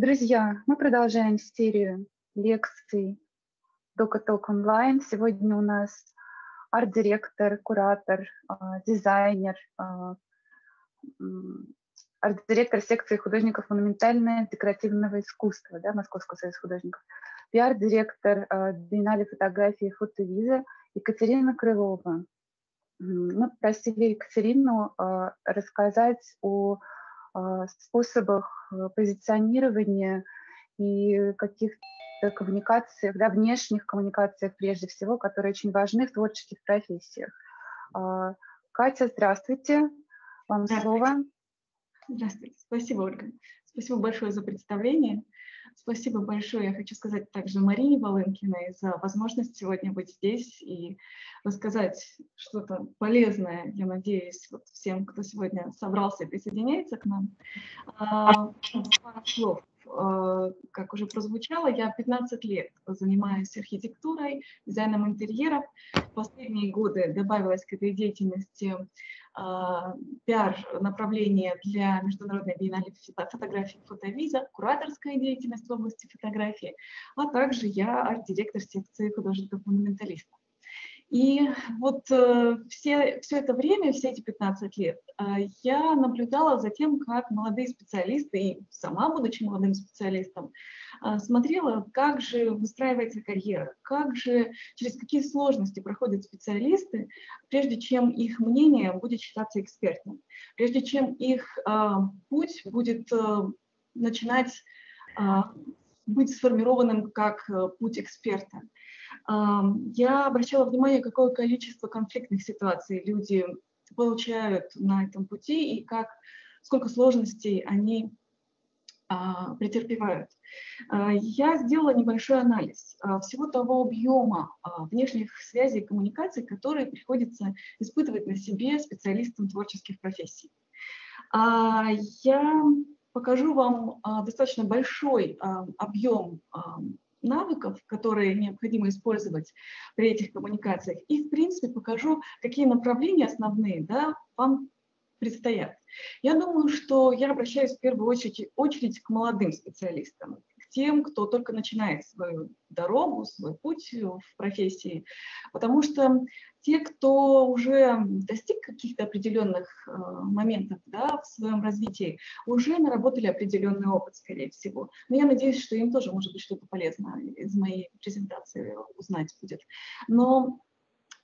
Друзья, мы продолжаем серию лекций Докаток онлайн. Сегодня у нас арт-директор, куратор, а, дизайнер, а, арт-директор секции художников монументальное декоративного искусства да, Московского союза художников, пиар-директор а, Биеннале фотографии «Фотовиза» Екатерина Крылова. Мы просили Екатерину рассказать о способах э, позиционирования и каких-то коммуникациях, да, внешних коммуникациях прежде всего, которые очень важны в творческих профессиях. Катя, здравствуйте. Вам здравствуйте. слово. Здравствуйте. Спасибо, Ольга. Спасибо большое за представление. Спасибо большое, я хочу сказать также Марине Волынкиной за возможность сегодня быть здесь и рассказать что-то полезное, я надеюсь, вот всем, кто сегодня собрался и присоединяется к нам. А, пару слов. А, как уже прозвучало, я 15 лет занимаюсь архитектурой, дизайном интерьеров. В последние годы добавилась к этой деятельности пиар-направление для Международной биеннале фотографии «Фотовиза», кураторская деятельность в области фотографии, а также я арт-директор секции художников-монументалистов. И вот э, все, все это время, все эти 15 лет, э, я наблюдала за тем, как молодые специалисты, и сама, будучи молодым специалистом, э, смотрела, как же выстраивается карьера, как же, через какие сложности проходят специалисты, прежде чем их мнение будет считаться экспертным, прежде чем их путь будет начинать быть сформированным как путь эксперта. Я обращала внимание, какое количество конфликтных ситуаций люди получают на этом пути и как, сколько сложностей они а, претерпевают. А, я сделала небольшой анализ а, всего того объема внешних связей и коммуникаций, которые приходится испытывать на себе специалистам творческих профессий. Я покажу вам достаточно большой объем навыков, которые необходимо использовать при этих коммуникациях. И, в принципе, покажу, какие направления основные да, вам предстоят. Я думаю, что я обращаюсь в первую очередь, очередь к молодым специалистам тем, кто только начинает свою дорогу, свой путь в профессии, потому что те, кто уже достиг каких-то определенных э, моментов да, в своем развитии, уже наработали определенный опыт, скорее всего. Но я надеюсь, что им тоже, может быть, что-то полезное из моей презентации узнать будет. Но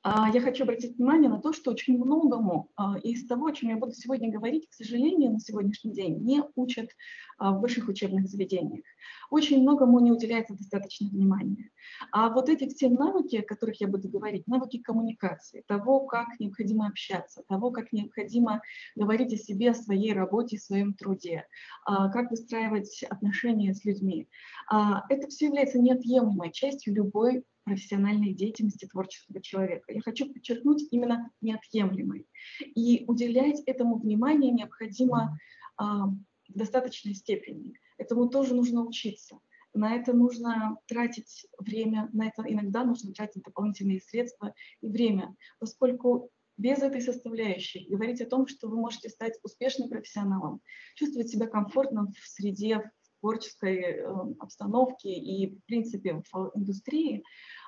я хочу обратить внимание на то, что очень многому а, из того, о чем я буду сегодня говорить, к сожалению, на сегодняшний день не учат а, в высших учебных заведениях. Очень многому не уделяется достаточно внимания. А вот эти все навыки, о которых я буду говорить, навыки коммуникации, того, как необходимо общаться, того, как необходимо говорить о себе, о своей работе, о своем труде, как выстраивать отношения с людьми, это все является неотъемлемой частью любой профессиональной деятельности творческого человека. Я хочу подчеркнуть именно неотъемлемой. И уделять этому внимание необходимо а, в достаточной степени. Этому тоже нужно учиться. На это нужно тратить время, на это иногда нужно тратить дополнительные средства и время, поскольку без этой составляющей говорить о том, что вы можете стать успешным профессионалом, чувствовать себя комфортно в среде, творческой э, обстановке и, в принципе, в индустрии,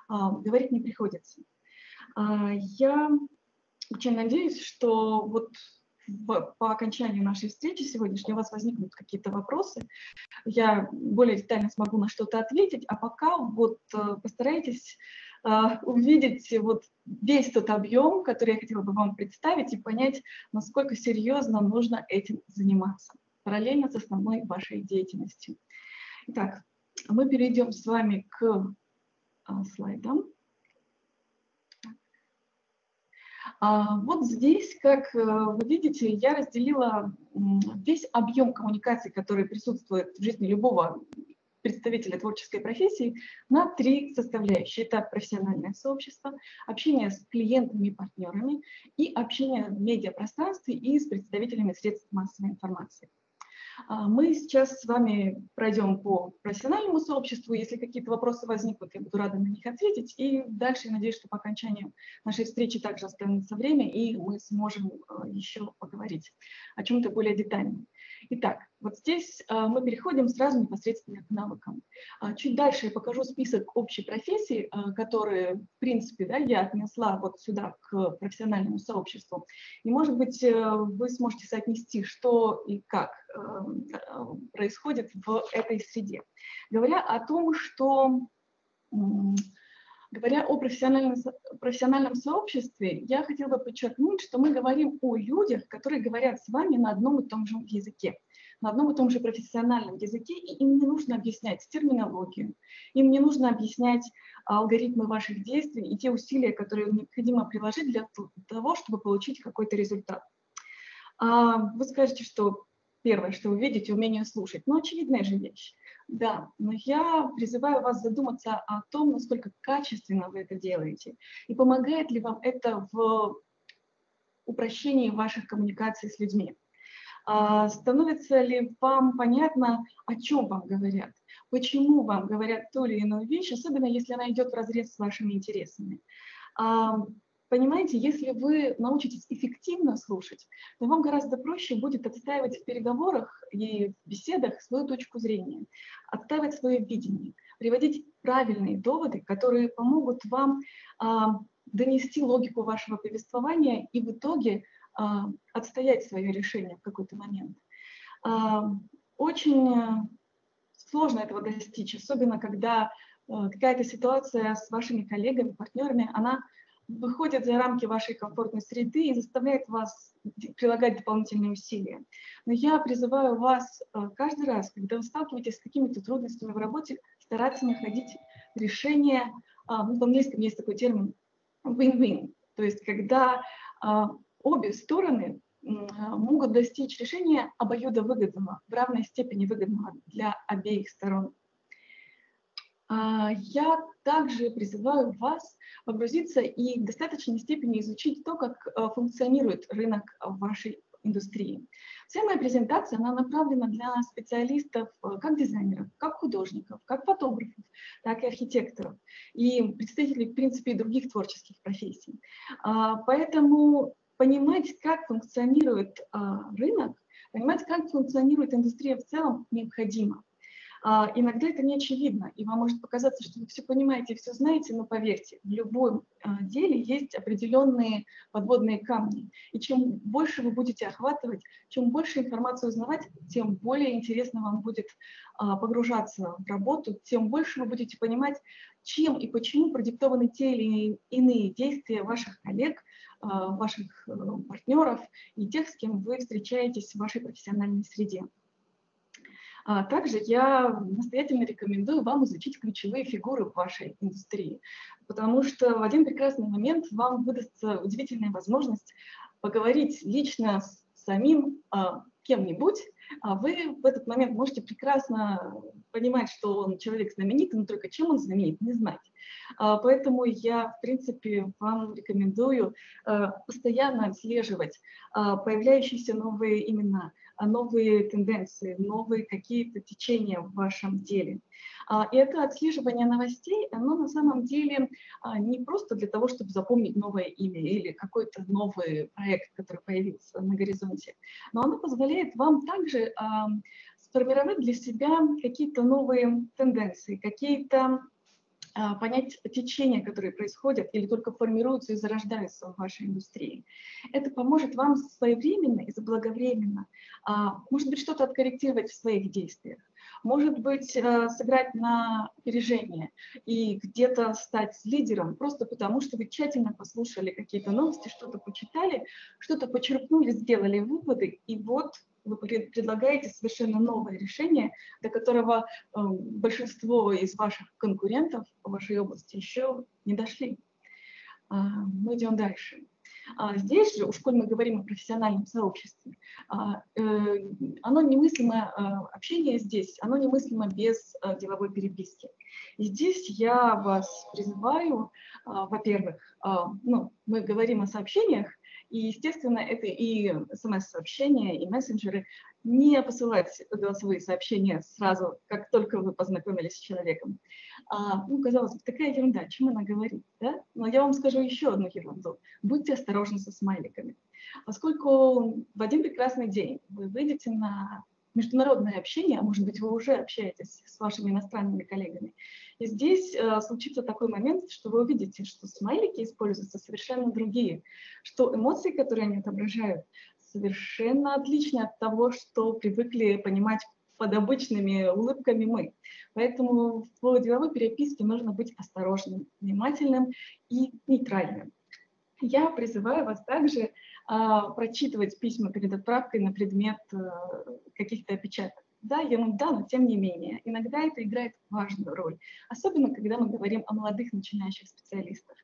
говорить не приходится. А, я очень надеюсь, что вот по окончанию нашей встречи сегодняшней у вас возникнут какие-то вопросы. Я более детально смогу на что-то ответить, а пока вот э, постарайтесь э, увидеть вот весь тот объем, который я хотела бы вам представить, и понять, насколько серьезно нужно этим заниматься параллельно с основной вашей деятельностью. Итак, мы перейдем с вами к а, слайдам. А, вот здесь, как э, вы видите, я разделила весь объем коммуникаций, который присутствует в жизни любого представителя творческой профессии на три составляющие. Это профессиональное сообщество, общение с клиентами и партнерами и общение в медиапространстве и с представителями средств массовой информации. А, мы сейчас с вами пройдем по профессиональному сообществу. Если какие-то вопросы возникнут, я буду рада на них ответить. И дальше, я надеюсь, что по окончанию нашей встречи также останется время, и мы сможем а, еще поговорить о чем-то более детальном. Итак, вот здесь а, мы переходим сразу непосредственно к навыкам. А, чуть дальше я покажу список общей профессий, а, которые, в принципе, да, я отнесла вот сюда к профессиональному сообществу. И, может быть, э, вы сможете соотнести, что и как происходит в этой среде. Говоря о том, что Говоря о профессиональном, профессиональном сообществе, я хотела бы подчеркнуть, что мы говорим о людях, которые говорят с вами на одном и том же языке, на одном и том же профессиональном языке, и им не нужно объяснять терминологию, им не нужно объяснять алгоритмы ваших действий и те усилия, которые необходимо приложить для того, чтобы получить какой-то результат. А, вы скажете, что первое, что вы видите, умение слушать. Ну, очевидная же вещь. Да, но я призываю вас задуматься о том, насколько качественно вы это делаете, и помогает ли вам это в упрощении ваших коммуникаций с людьми. А, становится ли вам понятно, о чем вам говорят, почему вам говорят ту или иную вещь, особенно если она идет в разрез с вашими интересами. Понимаете, если вы научитесь эффективно слушать, то вам гораздо проще будет отстаивать в переговорах и в беседах свою точку зрения, отстаивать свое видение, приводить правильные доводы, которые помогут вам а, донести логику вашего повествования и в итоге а, отстоять свое решение в какой-то момент. А, очень сложно этого достичь, особенно когда а, какая-то ситуация с вашими коллегами, партнерами, она выходит за рамки вашей комфортной среды и заставляет вас прилагать дополнительные усилия. Но я призываю вас э, каждый раз, когда вы сталкиваетесь с какими-то трудностями в работе, стараться находить решение. А, ну, в английском есть такой термин win-win, то есть когда а, обе стороны могут достичь решения обоюдовыгодного, в равной степени выгодного для обеих сторон. А, я также призываю вас погрузиться и в достаточной степени изучить то, как э, функционирует рынок вашей индустрии. Вся моя презентация она направлена для специалистов, э, как дизайнеров, как художников, как фотографов, так и архитекторов и представителей, в принципе, других творческих профессий. А, поэтому понимать, как функционирует а, рынок, понимать, как функционирует индустрия в целом, необходимо. А, иногда это не очевидно, и вам может показаться, что вы все понимаете, все знаете, но поверьте, в любом а, деле есть определенные подводные камни. И чем больше вы будете охватывать, чем больше информации узнавать, тем более интересно вам будет а, погружаться в работу, тем больше вы будете понимать, чем и почему продиктованы те или иные действия ваших коллег, ваших э, партнеров и тех, с кем вы встречаетесь в вашей профессиональной среде. А также я настоятельно рекомендую вам изучить ключевые фигуры в вашей индустрии, потому что в один прекрасный момент вам выдастся удивительная возможность поговорить лично с самим а, кем-нибудь, а вы в этот момент можете прекрасно понимать, что он человек знаменитый, но только чем он знаменит, не знать. А, поэтому я, в принципе, вам рекомендую а, постоянно отслеживать а, появляющиеся новые имена, новые тенденции, новые какие-то течения в вашем деле. И это отслеживание новостей, оно на самом деле не просто для того, чтобы запомнить новое имя или какой-то новый проект, который появился на горизонте, но оно позволяет вам также сформировать для себя какие-то новые тенденции, какие-то а, понять течения, которые происходят или только формируются и зарождаются в вашей индустрии. Это поможет вам своевременно и заблаговременно, а, может быть, что-то откорректировать в своих действиях, может быть, э, сыграть на опережение и где-то стать лидером, просто потому что вы тщательно послушали какие-то новости, что-то почитали, что-то почерпнули, сделали выводы, и вот вы предлагаете совершенно новое решение, до которого э, большинство из ваших конкурентов в вашей области еще не дошли. А, мы идем дальше. А здесь же, уж коль мы говорим о профессиональном сообществе, а, э, оно немыслимо, а, общение здесь, оно немыслимо без деловой переписки. И здесь я вас призываю, во-первых, ну, мы говорим о сообщениях, и, естественно, это и смс-сообщения, и мессенджеры. Не посылать голосовые сообщения сразу, как только вы познакомились с человеком. А, ну, казалось бы, такая ерунда, о чем она говорит, да? Но я вам скажу еще одну ерунду. Будьте осторожны со смайликами. Поскольку в один прекрасный день вы выйдете на международное общение, а может быть, вы уже общаетесь с вашими иностранными коллегами. И здесь э, случится такой момент, что вы увидите, что смайлики используются совершенно другие, что эмоции, которые они отображают, совершенно отличны от того, что привыкли понимать под обычными улыбками мы. Поэтому в деловой переписке нужно быть осторожным, внимательным и нейтральным. Я призываю вас также а, прочитывать письма перед отправкой на предмет а, каких-то опечаток. Да, ерунда, но тем не менее. Иногда это играет важную роль, особенно когда мы говорим о молодых начинающих специалистах.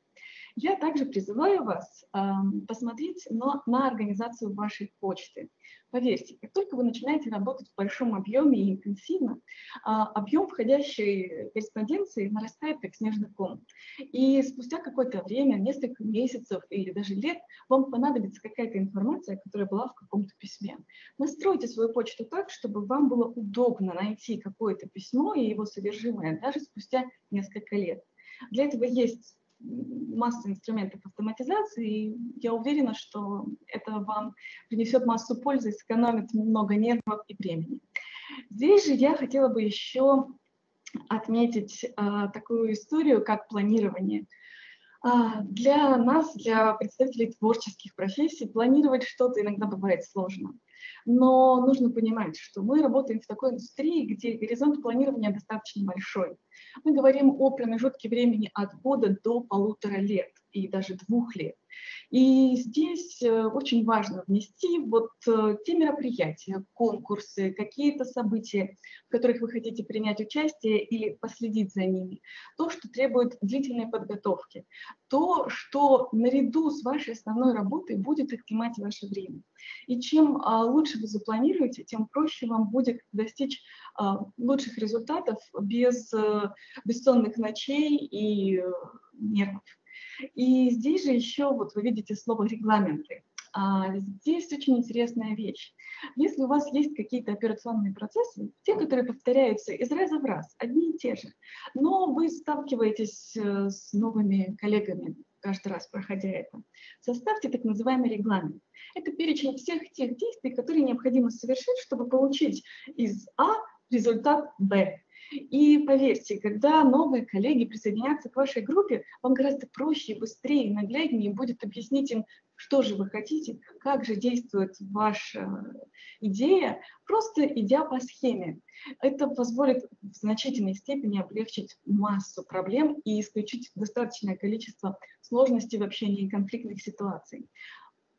Я также призываю вас э, посмотреть на, на организацию вашей почты. Поверьте, как только вы начинаете работать в большом объеме и интенсивно, а, объем входящей корреспонденции нарастает как снежный ком. И спустя какое-то время, несколько месяцев или даже лет, вам понадобится какая-то информация, которая была в каком-то письме. Настройте свою почту так, чтобы вам было удобно найти какое-то письмо и его содержимое даже спустя несколько лет. Для этого есть масса инструментов автоматизации, и я уверена, что это вам принесет массу пользы и сэкономит много нервов и времени. Здесь же я хотела бы еще отметить а, такую историю, как планирование. А, для нас, для представителей творческих профессий, планировать что-то иногда бывает сложно. Но нужно понимать, что мы работаем в такой индустрии, где горизонт планирования достаточно большой. Мы говорим о промежутке времени от года до полутора лет и даже двух лет. И здесь э, очень важно внести вот э, те мероприятия, конкурсы, какие-то события, в которых вы хотите принять участие или последить за ними, то, что требует длительной подготовки, то, что наряду с вашей основной работой будет отнимать ваше время. И чем а, лучше вы запланируете, тем проще вам будет достичь а, лучших результатов без э, бессонных ночей и нервов. И здесь же еще, вот вы видите слово «регламенты». А здесь очень интересная вещь. Если у вас есть какие-то операционные процессы, те, которые повторяются из раза в раз, одни и те же, но вы сталкиваетесь э, с новыми коллегами каждый раз, проходя это, составьте так называемый регламент. Это перечень всех тех действий, которые необходимо совершить, чтобы получить из А результат Б. И поверьте, когда новые коллеги присоединятся к вашей группе, вам гораздо проще, быстрее и нагляднее будет объяснить им, что же вы хотите, как же действует ваша идея, просто идя по схеме. Это позволит в значительной степени облегчить массу проблем и исключить достаточное количество сложностей в общении и конфликтных ситуаций.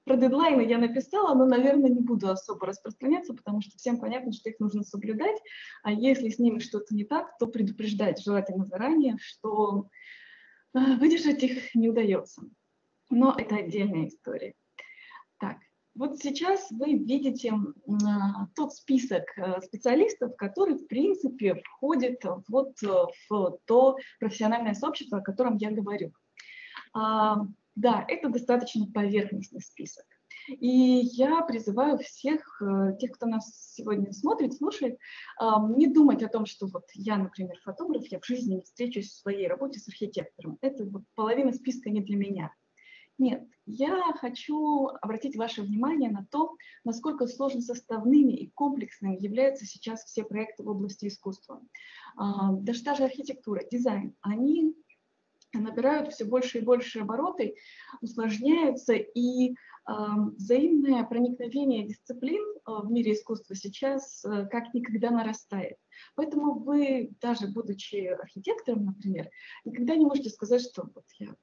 Про дедлайны я написала, но, наверное, не буду особо распространяться, потому что всем понятно, что их нужно соблюдать. А если с ними что-то не так, то предупреждать желательно заранее, что э, выдержать их не удается. Но это отдельная история. Так, вот сейчас вы видите тот список э, специалистов, который, в принципе, входит вот э, в то профессиональное сообщество, о котором я говорю. А, да, это достаточно поверхностный список. И я призываю всех, э, тех, кто нас сегодня смотрит, слушает, не думать о том, что вот я, например, фотограф, я в жизни не встречусь в своей работе с архитектором. Это вот половина списка не для меня. Нет, я хочу обратить ваше внимание на то, насколько сложно составными и комплексными являются сейчас все проекты в области искусства. Даже даже архитектура, дизайн, они набирают все больше и больше обороты, усложняются, и э, взаимное проникновение дисциплин э, в мире искусства сейчас э, как никогда нарастает. Поэтому вы, даже будучи архитектором, например, никогда не можете сказать, что вот я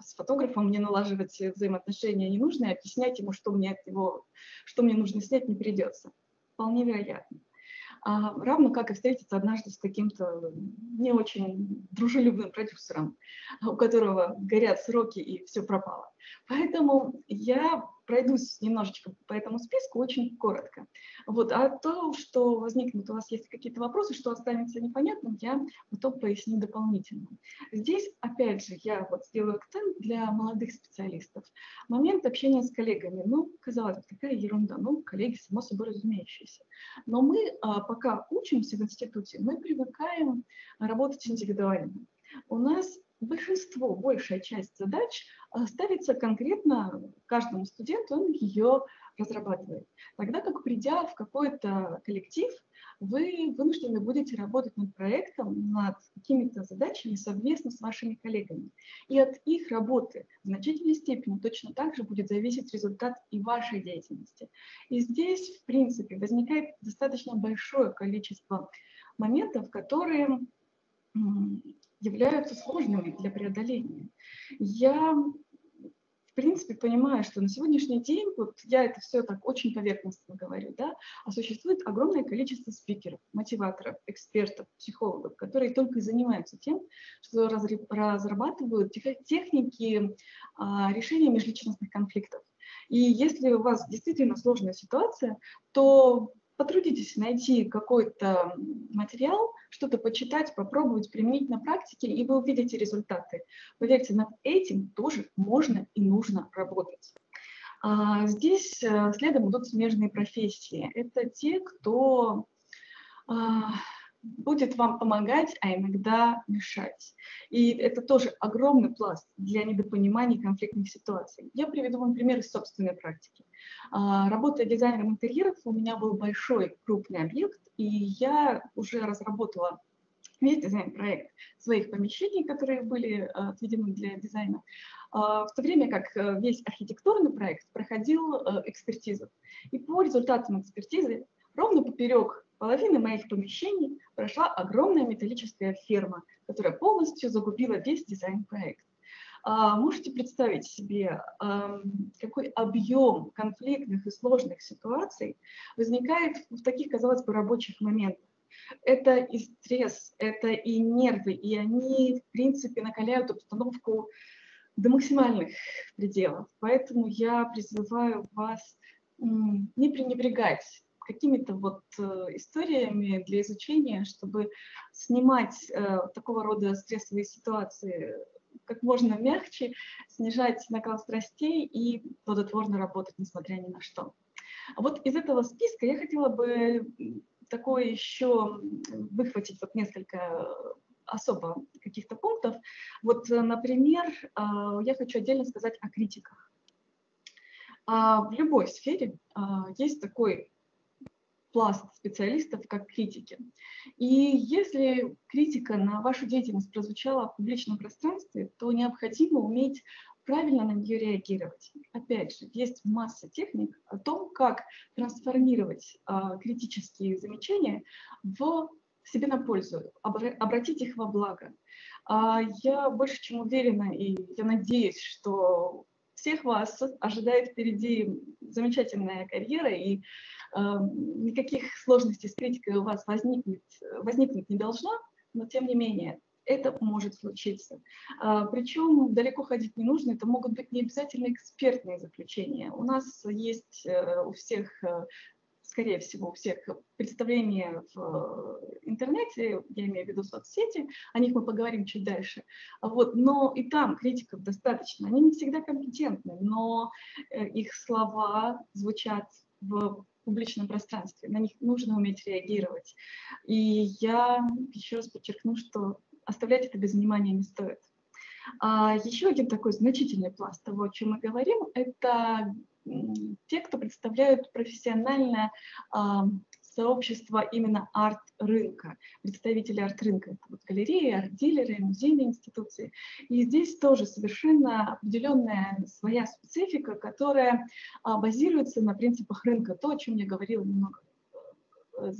с фотографом мне налаживать взаимоотношения не нужно, и объяснять ему, что мне от него, что мне нужно снять, не придется. Вполне вероятно равно как и встретиться однажды с каким-то не очень дружелюбным продюсером, у которого горят сроки и все пропало. Поэтому я пройдусь немножечко по этому списку очень коротко. Вот. А то, что возникнут, у вас есть какие-то вопросы, что останется непонятным, я потом поясню дополнительно. Здесь, опять же, я вот сделаю акцент для молодых специалистов. Момент общения с коллегами. Ну, казалось бы, такая ерунда. Ну, коллеги, само собой разумеющиеся. Но мы, а, пока учимся в институте, мы привыкаем работать индивидуально. У нас большинство, большая часть задач ставится конкретно каждому студенту, он ее разрабатывает. Тогда как придя в какой-то коллектив, вы вынуждены будете работать над проектом, над какими-то задачами совместно с вашими коллегами. И от их работы в значительной степени точно так же будет зависеть результат и вашей деятельности. И здесь, в принципе, возникает достаточно большое количество моментов, которые являются сложными для преодоления. Я принципе, понимаю, что на сегодняшний день, вот я это все так очень поверхностно говорю, да, а существует огромное количество спикеров, мотиваторов, экспертов, психологов, которые только и занимаются тем, что разрабатывают техники а, решения межличностных конфликтов. И если у вас действительно сложная ситуация, то потрудитесь найти какой-то материал, что-то почитать, попробовать применить на практике, и вы увидите результаты. Поверьте, над этим тоже можно и нужно работать. А здесь э, следом идут смежные профессии. Это те, кто а, будет вам помогать, а иногда мешать. И это тоже огромный пласт для недопонимания конфликтных ситуаций. Я приведу вам пример из собственной практики. А, работая дизайнером интерьеров, у меня был большой крупный объект, и я уже разработала весь дизайн-проект своих помещений, которые были а, отведены для дизайна, а, в то время как э, весь архитектурный проект проходил э, экспертизу. И по результатам экспертизы ровно поперек половины моих помещений прошла огромная металлическая ферма, которая полностью загубила весь дизайн-проект. А, можете представить себе, какой объем конфликтных и сложных ситуаций возникает в таких, казалось бы, рабочих моментах? Это и стресс, это и нервы, и они, в принципе, накаляют обстановку до максимальных пределов. Поэтому я призываю вас не пренебрегать какими-то вот э, историями для изучения, чтобы снимать э, такого рода стрессовые ситуации как можно мягче, снижать накал страстей и плодотворно работать, несмотря ни на что. А вот из этого списка я хотела бы такое еще выхватить вот несколько особо каких-то пунктов. Вот, например, а, я хочу отдельно сказать о критиках. А, в любой сфере есть такой пласт специалистов как критики. И если критика на вашу деятельность прозвучала в публичном пространстве, то необходимо уметь правильно на нее реагировать. Опять же, есть масса техник о том, как трансформировать а, критические замечания в себе на пользу, обратить их во благо. А, я больше чем уверена, и я надеюсь, что всех вас ожидает впереди замечательная карьера, и никаких сложностей с критикой у вас возникнет, возникнуть не должно, но тем не менее это может случиться. А, Причем далеко ходить не нужно, это могут быть не обязательно экспертные заключения. У нас есть э, у всех э, скорее всего, у всех представления в интернете, я имею в виду соцсети, о них мы поговорим чуть дальше. Вот, но и там критиков достаточно. Они не всегда компетентны, но э, их слова звучат в публичном пространстве, на них нужно уметь реагировать. И я еще раз подчеркну, что оставлять это без внимания не стоит. А еще один такой значительный пласт того, о чем мы говорим, это те, кто представляют профессиональное а, сообщество именно арт-рынка, представители арт-рынка, это вот галереи, арт-дилеры, музейные институции. И здесь тоже совершенно определенная своя специфика, которая а, базируется на принципах рынка, то, о чем я говорила немного э,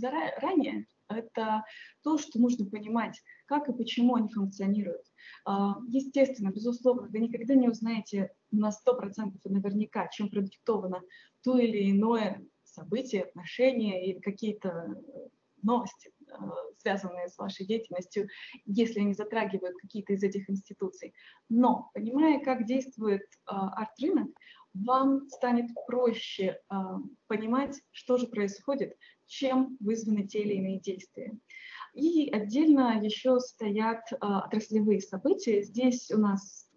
ранее, это то, что нужно понимать, как и почему они функционируют. А, естественно, безусловно, вы никогда не узнаете на 100% и наверняка, чем продиктовано то или иное события, отношения или какие-то э, новости, э, связанные с вашей деятельностью, если они затрагивают какие-то из этих институций. Но, понимая, как действует э, арт-рынок, вам станет проще понимать, что же происходит, чем вызваны те или иные действия. И отдельно еще стоят отраслевые события. Здесь у нас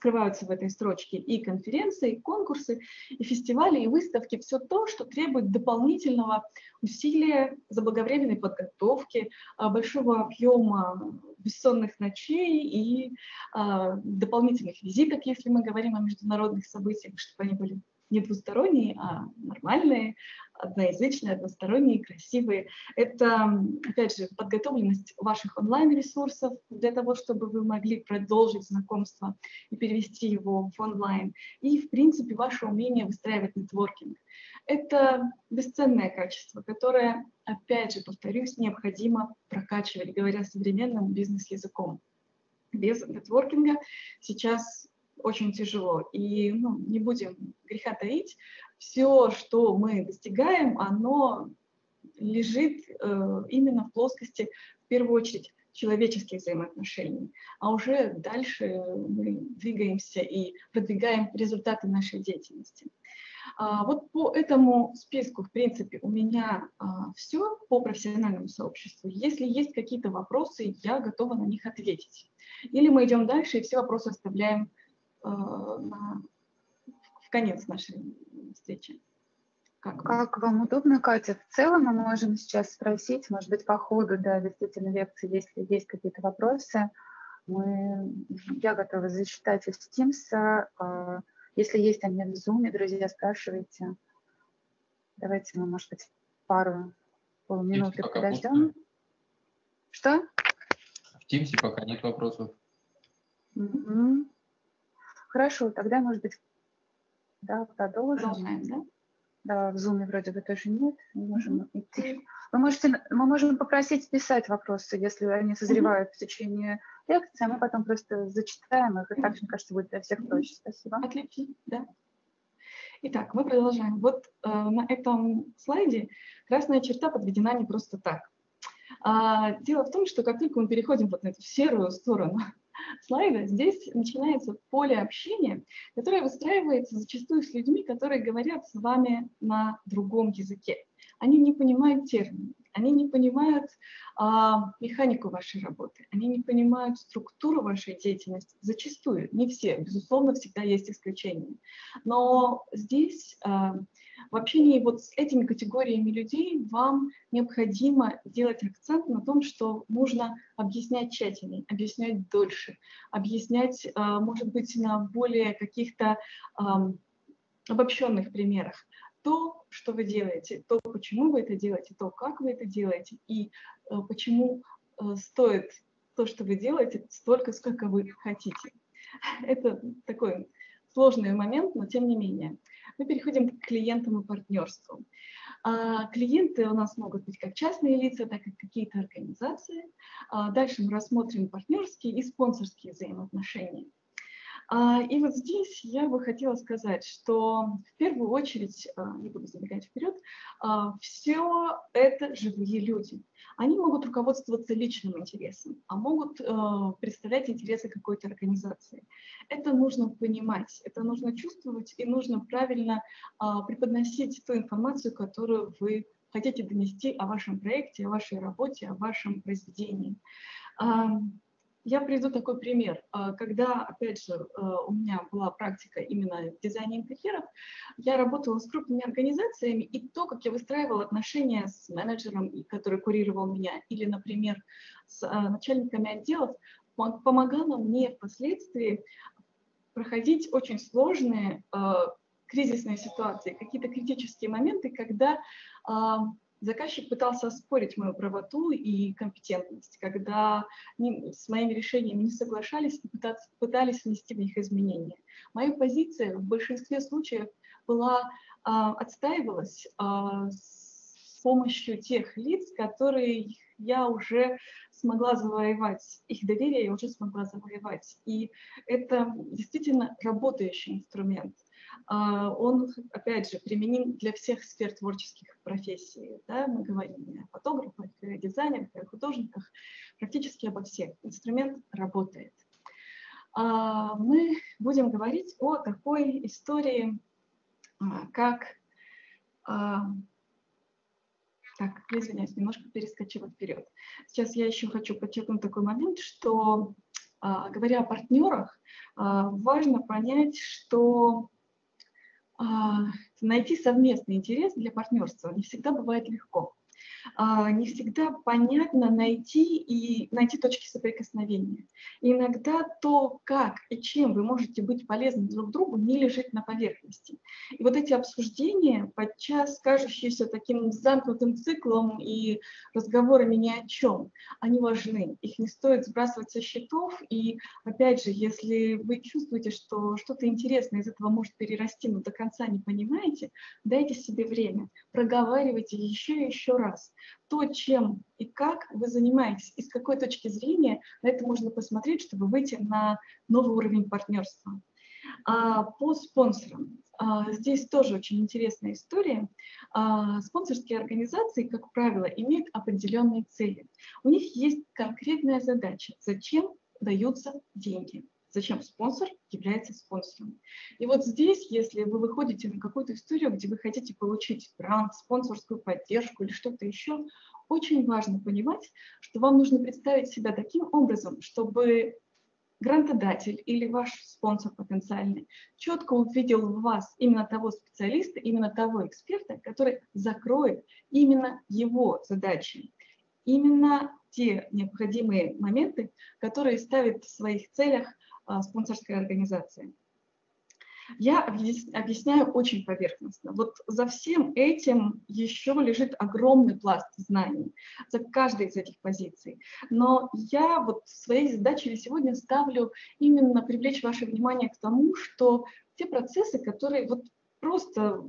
скрываются в этой строчке и конференции, и конкурсы, и фестивали, и выставки, все то, что требует дополнительного усилия, заблаговременной подготовки, а, большого объема бессонных ночей и а, дополнительных визиток, если мы говорим о международных событиях, чтобы они были не двусторонние, а нормальные, одноязычные, односторонние, красивые. Это, опять же, подготовленность ваших онлайн-ресурсов для того, чтобы вы могли продолжить знакомство и перевести его в онлайн. И, в принципе, ваше умение выстраивать нетворкинг. Это бесценное качество, которое, опять же, повторюсь, необходимо прокачивать, говоря современным бизнес-языком. Без нетворкинга сейчас очень тяжело. И ну, не будем греха таить, все, что мы достигаем, оно лежит э, именно в плоскости, в первую очередь, человеческих взаимоотношений. А уже дальше мы двигаемся и продвигаем результаты нашей деятельности. А, вот по этому списку, в принципе, у меня а, все по профессиональному сообществу. Если есть какие-то вопросы, я готова на них ответить. Или мы идем дальше и все вопросы оставляем на, в конец нашей встречи. Как, как вам удобно, Катя? В целом мы можем сейчас спросить, может быть, по ходу да, действительно лекции, если есть какие-то вопросы, мы, я готова зачитать из Teams. А, если есть они в Zoom, друзья, спрашивайте. Давайте мы, может быть, пару полминуты подождем. Что? В Teams пока нет вопросов. Угу. Хорошо, тогда, может быть, да, продолжим. Продолжаем, да? Да, в Zoom вроде бы тоже нет. Мы можем mm-hmm. идти. Вы можете, мы можем попросить писать вопросы, если они созревают mm-hmm. в течение лекции, а мы потом просто зачитаем их, и так, мне кажется, будет для всех проще. Спасибо. Отлично, да. Итак, мы продолжаем. Вот э, на этом слайде красная черта подведена не просто так. А, дело в том, что как только мы переходим вот на эту серую сторону слайда, здесь начинается поле общения, которое выстраивается зачастую с людьми, которые говорят с вами на другом языке. Они не понимают термины, они не понимают а, механику вашей работы, они не понимают структуру вашей деятельности. Зачастую, не все, безусловно, всегда есть исключения. Но здесь а, в общении вот с этими категориями людей вам необходимо делать акцент на том, что нужно объяснять тщательнее, объяснять дольше, объяснять, а, может быть, на более каких-то обобщенных примерах то, что вы делаете, то, почему вы это делаете, то, как вы это делаете, и э, почему э, стоит то, что вы делаете, столько, сколько вы хотите. Это такой сложный момент, но тем не менее. Мы переходим к клиентам и партнерству. А, клиенты у нас могут быть как частные лица, так и какие-то организации. А, дальше мы рассмотрим партнерские и спонсорские взаимоотношения. А, и вот здесь я бы хотела сказать, что в первую очередь, а, не буду забегать вперед, а, все это живые люди. Они могут руководствоваться личным интересом, а могут представлять интересы какой-то организации. Это нужно понимать, это нужно чувствовать и нужно правильно преподносить ту информацию, которую вы хотите донести о вашем проекте, о вашей работе, о вашем произведении. Я приведу такой пример. А, когда, опять же, а, у меня была практика именно в дизайне интерьеров, я работала с крупными организациями, и то, как я выстраивала отношения с менеджером, который курировал меня, или, например, с а, начальниками отделов, помогало мне впоследствии проходить очень сложные кризисные ситуации, какие-то критические моменты, когда заказчик пытался оспорить мою правоту и компетентность, когда не, с моими решениями не соглашались и пытались внести в них изменения. Моя позиция в большинстве случаев была, а, отстаивалась а, с помощью тех лиц, которые я уже смогла завоевать, их доверие я уже смогла завоевать. И это действительно работающий инструмент – он, опять же, применим для всех сфер творческих профессий. Да? Мы говорим о фотографах, о дизайнерах, о художниках, практически обо всех. Инструмент работает. А, мы будем говорить о такой истории, а, как... Так, извиняюсь, немножко перескочила вперед. Сейчас я еще хочу подчеркнуть такой момент, что а, говоря о партнерах, а, важно понять, что найти совместный интерес для партнерства не всегда бывает легко. А, не всегда понятно найти и найти точки соприкосновения. Иногда то, как и чем вы можете быть полезны друг другу, не лежит на поверхности. И вот эти обсуждения, подчас кажущиеся таким замкнутым циклом и разговорами ни о чем, они важны. Их не стоит сбрасывать со счетов. И опять же, если вы чувствуете, что что-то интересное из этого может перерасти, но до конца не понимаете, дайте себе время, проговаривайте еще и еще раз то, чем и как вы занимаетесь, и с какой точки зрения на это можно посмотреть, чтобы выйти на новый уровень партнерства. А по спонсорам. А, здесь тоже очень интересная история. А, спонсорские организации, как правило, имеют определенные цели. У них есть конкретная задача, зачем даются деньги зачем спонсор является спонсором. И вот здесь, если вы выходите на какую-то историю, где вы хотите получить грант, спонсорскую поддержку или что-то еще, очень важно понимать, что вам нужно представить себя таким образом, чтобы грантодатель или ваш спонсор потенциальный четко увидел в вас именно того специалиста, именно того эксперта, который закроет именно его задачи, именно те необходимые моменты, которые ставит в своих целях а, спонсорской организации. Я объясняю очень поверхностно. Вот за всем этим еще лежит огромный пласт знаний, за каждой из этих позиций. Но я вот своей задачей сегодня ставлю именно привлечь ваше внимание к тому, что те процессы, которые вот просто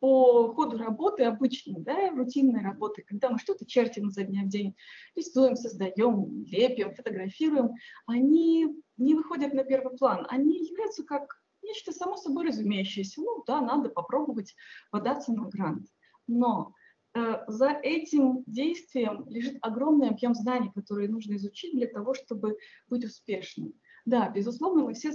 по ходу работы обычной, да, рутинной работы, когда мы что-то чертим изо дня в день, рисуем, создаем, лепим, фотографируем, они не выходят на первый план, они являются как нечто само собой разумеющееся. Ну да, надо попробовать податься на грант. Но э, за этим действием лежит огромный объем знаний, которые нужно изучить для того, чтобы быть успешным. Да, безусловно, мы все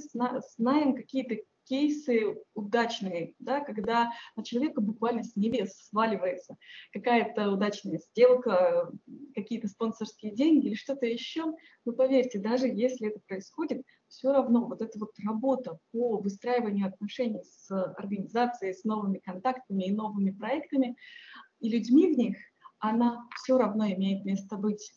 знаем какие-то кейсы удачные, да, когда на человека буквально с небес сваливается какая-то удачная сделка, какие-то спонсорские деньги или что-то еще. Но поверьте, даже если это происходит, все равно вот эта вот работа по выстраиванию отношений с организацией, с новыми контактами и новыми проектами и людьми в них, она все равно имеет место быть.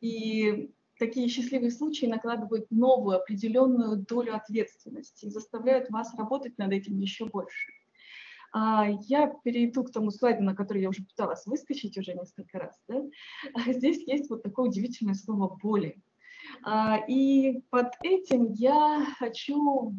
И такие счастливые случаи накладывают новую определенную долю ответственности и заставляют вас работать над этим еще больше. А, я перейду к тому слайду, на который я уже пыталась выскочить уже несколько раз. Да? Здесь есть вот такое удивительное слово «боли». А, и под этим я хочу,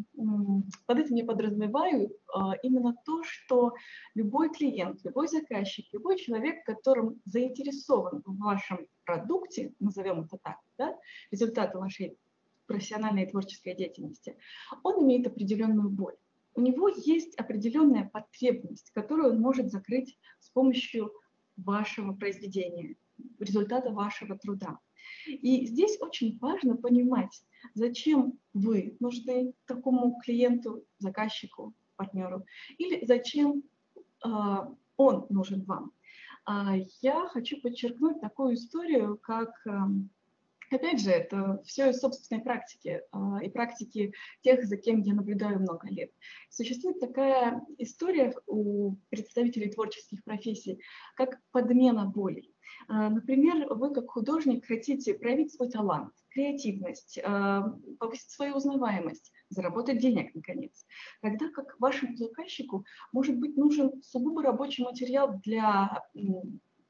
под этим я подразумеваю а, именно то, что любой клиент, любой заказчик, любой человек, которым заинтересован в вашем продукте, назовем это так, да, результаты вашей профессиональной и творческой деятельности, он имеет определенную боль. У него есть определенная потребность, которую он может закрыть с помощью вашего произведения, результата вашего труда. И здесь очень важно понимать, зачем вы нужны такому клиенту, заказчику, партнеру, или зачем э, он нужен вам. А я хочу подчеркнуть такую историю, как, эм, опять же, это все из собственной практики а, и практики тех, за кем я наблюдаю много лет. Существует такая история у представителей творческих профессий, как подмена болей. А, например, вы как художник хотите проявить свой талант, креативность, а, повысить свою узнаваемость, заработать денег, наконец. Тогда как вашему заказчику может быть нужен сугубо рабочий материал для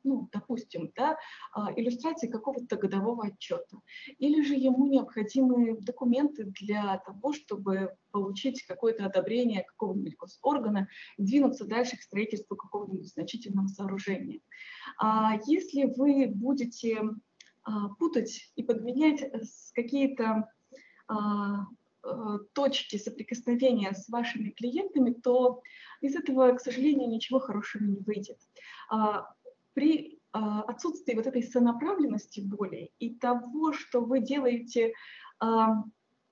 ну, допустим, да, а, иллюстрации какого-то годового отчета. Или же ему необходимы документы для того, чтобы получить какое-то одобрение какого-нибудь госоргана двинуться дальше к строительству какого-нибудь значительного сооружения. А если вы будете а, путать и подменять э, какие-то э, точки соприкосновения с вашими клиентами, то из этого, к сожалению, ничего хорошего не выйдет при а, отсутствии вот этой сонаправленности боли и того, что вы делаете а,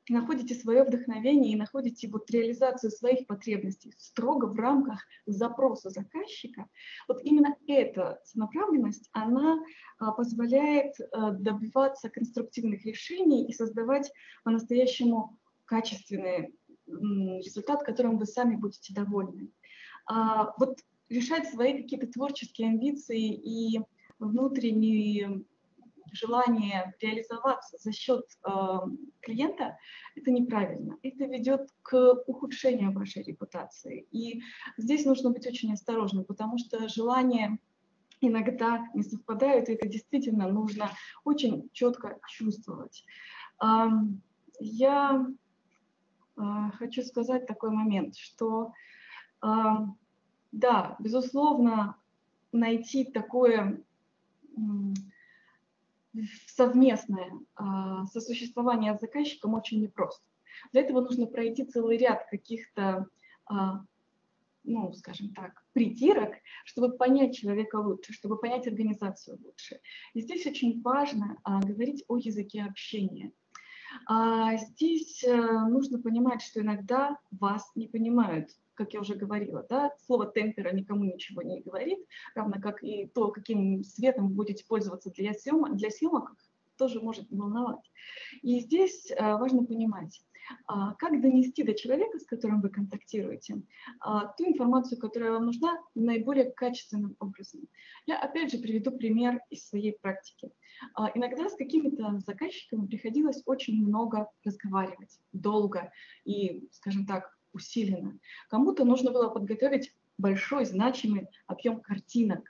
находите свое вдохновение и находите вот реализацию своих потребностей строго в рамках запроса заказчика, вот именно эта направленность, она а, позволяет добиваться конструктивных решений и создавать по-настоящему качественный результат, которым вы сами будете довольны. Вот решать свои какие-то творческие амбиции и внутренние желание реализоваться за счет э, клиента, это неправильно. Это ведет к ухудшению вашей репутации. И здесь нужно быть очень осторожным, потому что желания иногда не совпадают, и это действительно нужно очень четко чувствовать. Э, я э, хочу сказать такой момент, что э, да, безусловно, найти такое совместное а, сосуществование с заказчиком очень непросто. Для этого нужно пройти целый ряд каких-то, а, ну, скажем так, притирок, чтобы понять человека лучше, чтобы понять организацию лучше. И здесь очень важно а, говорить о языке общения. Здесь э, нужно понимать, что иногда вас не понимают как я уже говорила, да, слово темпера никому ничего не говорит, равно как и то, каким светом вы будете пользоваться для съемок, для съемок тоже может волновать. И здесь а, важно понимать, а, как донести до человека, с которым вы контактируете, а, ту информацию, которая вам нужна, наиболее качественным образом. Я опять же приведу пример из своей практики. Иногда с какими-то заказчиками приходилось очень много разговаривать, долго и, скажем так, усиленно. Кому-то нужно было подготовить большой, значимый объем картинок.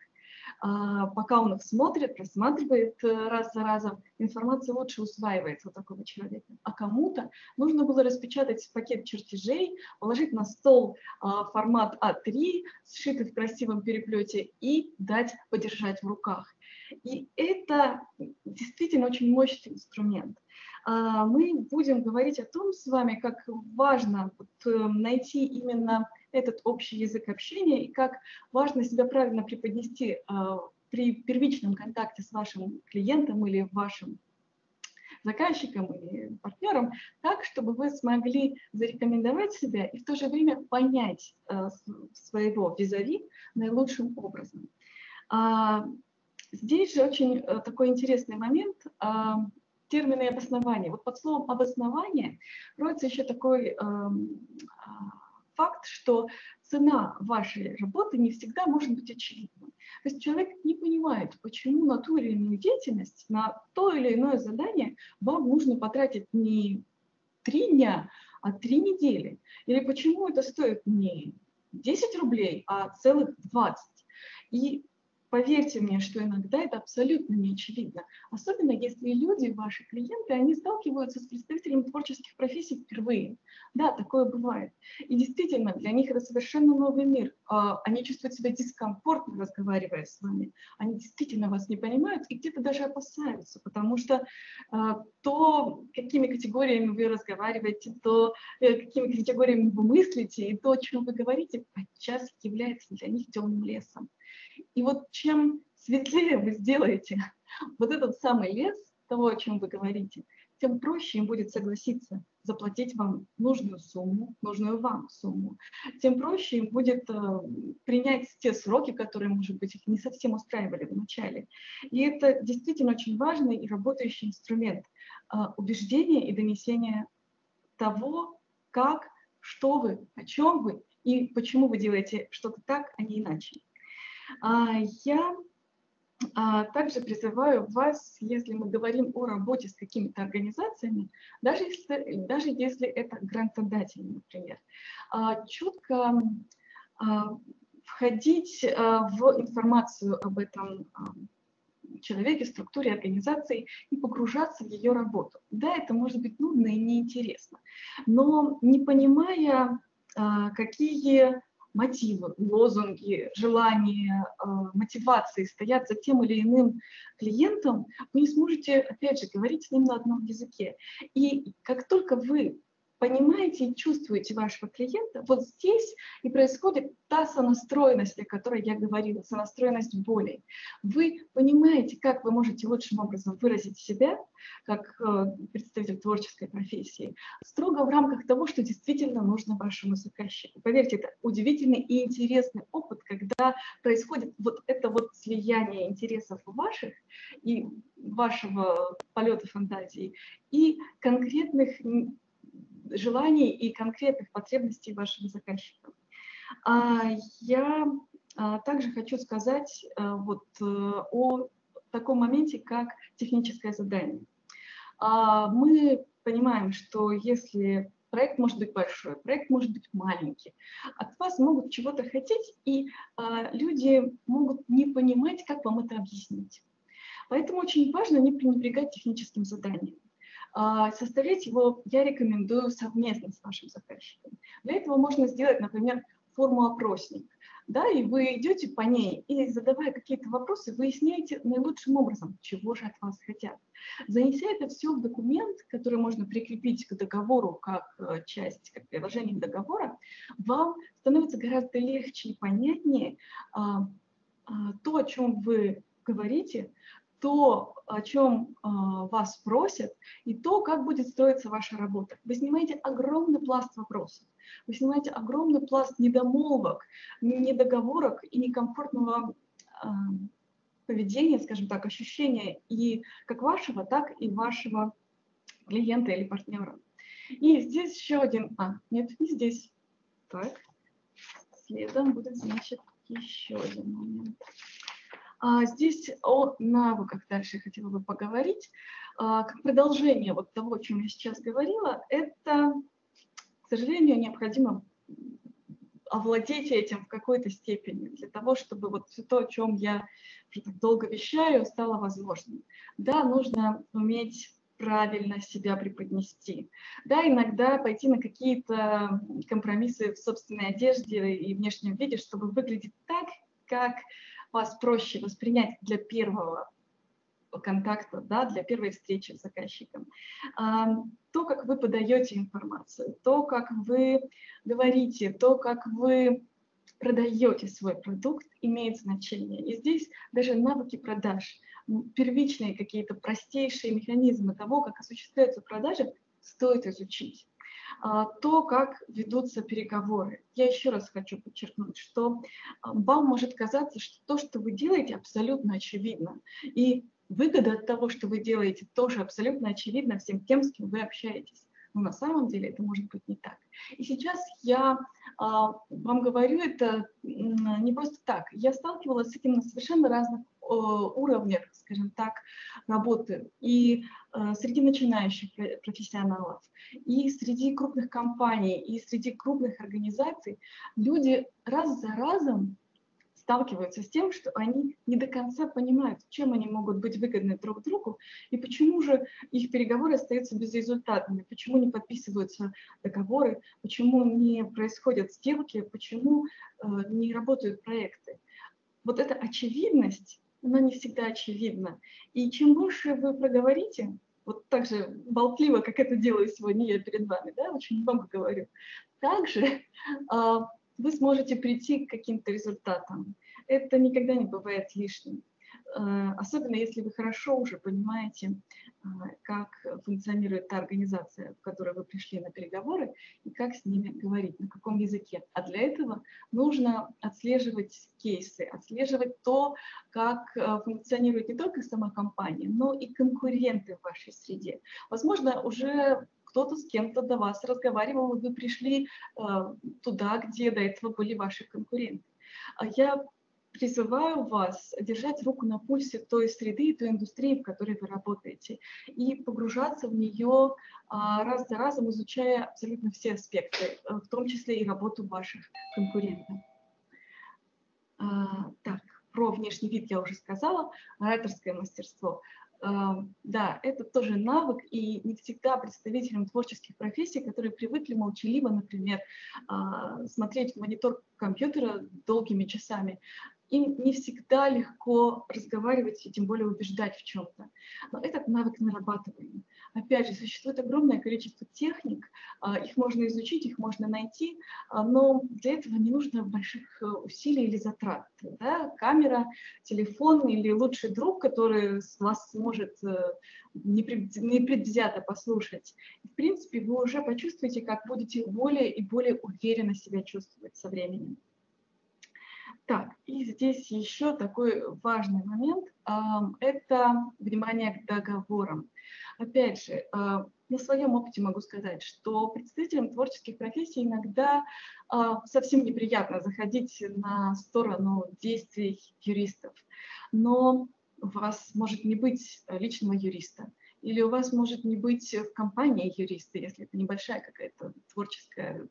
А, пока он их смотрит, просматривает э, раз за разом, информация лучше усваивается у такого человека. А кому-то нужно было распечатать пакет чертежей, положить на стол а, формат А3, сшитый в красивом переплете, и дать подержать в руках. И это действительно очень мощный инструмент. А, мы будем говорить о том с вами, как важно э, найти именно этот общий язык общения и как важно себя правильно преподнести а, при первичном контакте с вашим клиентом или вашим заказчиком или партнером, так, чтобы вы смогли зарекомендовать себя и в то же время понять э, своего визави наилучшим образом. А, здесь же очень э, такой интересный момент термины обоснования. Вот под словом обоснование кроется еще такой э, факт, что цена вашей работы не всегда может быть очевидна. То есть человек не понимает, почему на ту или иную деятельность, на то или иное задание вам нужно потратить не три дня, а три недели. Или почему это стоит не 10 рублей, а целых 20. И Поверьте мне, что иногда это абсолютно не очевидно. Особенно если люди, ваши клиенты, они сталкиваются с представителями творческих профессий впервые. Да, такое бывает. И действительно, для них это совершенно новый мир. А, они чувствуют себя дискомфортно, разговаривая с вами. Они действительно вас не понимают и где-то даже опасаются, потому что а, то, какими категориями вы разговариваете, то, э, какими категориями вы мыслите, и то, о чем вы говорите, подчас является для них темным лесом. И вот чем светлее вы сделаете вот этот самый лес того, о чем вы говорите, тем проще им будет согласиться заплатить вам нужную сумму, нужную вам сумму, тем проще им будет э, принять те сроки, которые, может быть, их не совсем устраивали в начале. И это действительно очень важный и работающий инструмент э, убеждения и донесения того, как, что вы, о чем вы и почему вы делаете что-то так, а не иначе. А, я а, также призываю вас, если мы говорим о работе с какими-то организациями, даже если, даже если это грантодатели, например, а, четко входить в информацию об этом человеке, структуре организации и погружаться в ее работу. Да, это может быть нудно и неинтересно, но не понимая, какие мотивы, лозунги, желания, э, мотивации стоят за тем или иным клиентом, вы не сможете, опять же, говорить с ним на одном языке. И как только вы понимаете и чувствуете вашего клиента, вот здесь и происходит та сонастроенность, о которой я говорила, сонастроенность боли. Вы понимаете, как вы можете лучшим образом выразить себя, как э, представитель творческой профессии, строго в рамках того, что действительно нужно вашему заказчику. Поверьте, это удивительный и интересный опыт, когда происходит вот это вот слияние интересов ваших и вашего полета фантазии и конкретных желаний и конкретных потребностей вашего заказчика. А, я а, также хочу сказать а, вот э, о таком моменте, как техническое задание. Мы понимаем, что если проект может быть большой, проект может быть маленький, от вас могут чего-то хотеть, и люди могут не понимать, как вам это объяснить. Поэтому очень важно не пренебрегать техническим заданием. А, составлять его я рекомендую совместно с вашим заказчиком. Для этого можно сделать, например, форму-опросник. Да, и вы идете по ней и, задавая какие-то вопросы, выясняете наилучшим образом, чего же от вас хотят. Занеся это все в документ, который можно прикрепить к договору как э, часть, как приложение договора, вам становится гораздо легче и понятнее а, а, то, о чем вы говорите, то, о чем э, вас просят, и то, как будет строиться ваша работа. Вы снимаете огромный пласт вопросов, вы снимаете огромный пласт недомолвок, недоговорок и некомфортного э, поведения, скажем так, ощущения и как вашего, так и вашего клиента или партнера. И здесь еще один, а, нет, не здесь. Так, следом будет, значит, еще один момент. А здесь о навыках дальше хотела бы поговорить. А, как продолжение вот того, о чем я сейчас говорила, это, к сожалению, необходимо овладеть этим в какой-то степени, для того, чтобы вот все то, о чем я уже так долго вещаю, стало возможным. Да, нужно уметь правильно себя преподнести. Да, иногда пойти на какие-то компромиссы в собственной одежде и внешнем виде, чтобы выглядеть так, как вас проще воспринять для первого контакта, да, для первой встречи с заказчиком. То, как вы подаете информацию, то, как вы говорите, то, как вы продаете свой продукт, имеет значение. И здесь даже навыки продаж, первичные какие-то простейшие механизмы того, как осуществляются продажи, стоит изучить. А, то, как ведутся переговоры. Я еще раз хочу подчеркнуть, что а, вам может казаться, что то, что вы делаете, абсолютно очевидно. И выгода от того, что вы делаете, тоже абсолютно очевидна всем тем, с кем вы общаетесь. Но на самом деле это может быть не так. И сейчас я а, вам говорю это не просто так. Я сталкивалась с этим на совершенно разных уровнях, скажем так, работы. И э, среди начинающих профессионалов, и среди крупных компаний, и среди крупных организаций люди раз за разом сталкиваются с тем, что они не до конца понимают, чем они могут быть выгодны друг другу, и почему же их переговоры остаются безрезультатными, почему не подписываются договоры, почему не происходят сделки, почему э, не работают проекты. Вот эта очевидность, она не всегда очевидна. И чем больше вы проговорите, вот так же болтливо, как это делаю сегодня я перед вами, да, очень много говорю, также э, вы сможете прийти к каким-то результатам. Это никогда не бывает лишним. Э, особенно если вы хорошо уже понимаете, э, как функционирует та организация, в которой вы пришли на переговоры, и как с ними говорить, на каком языке. А для этого нужно отслеживать кейсы, отслеживать то, как э, функционирует не только сама компания, но и конкуренты в вашей среде. Возможно, уже кто-то с кем-то до вас разговаривал, и вы пришли туда, где до этого были ваши конкуренты. А я призываю вас держать руку на пульсе той среды и той индустрии, в которой вы работаете, и погружаться в нее а, раз за разом, изучая абсолютно все аспекты, э, в том числе и работу ваших конкурентов. А, так, про внешний вид я уже сказала, ораторское мастерство. А, да, это тоже навык, и не всегда представителям творческих профессий, которые привыкли молчаливо, например, смотреть в монитор компьютера долгими часами, им не всегда легко разговаривать и тем более убеждать в чем-то. Но этот навык нарабатываем. Опять же, существует огромное количество техник, а, их можно изучить, их можно найти, а, но для этого не нужно больших э, усилий или затрат. Да? Камера, телефон или лучший друг, который вас может э, непредвзято послушать. В принципе, вы уже почувствуете, как будете более и более уверенно себя чувствовать со временем. Так, и здесь еще такой важный момент – это внимание к договорам. Опять же, а, на своем опыте могу сказать, что представителям творческих профессий иногда а, совсем неприятно заходить на сторону действий юристов. Но у вас может не быть личного юриста, или у вас может не быть в компании юриста, если это небольшая какая-то творческая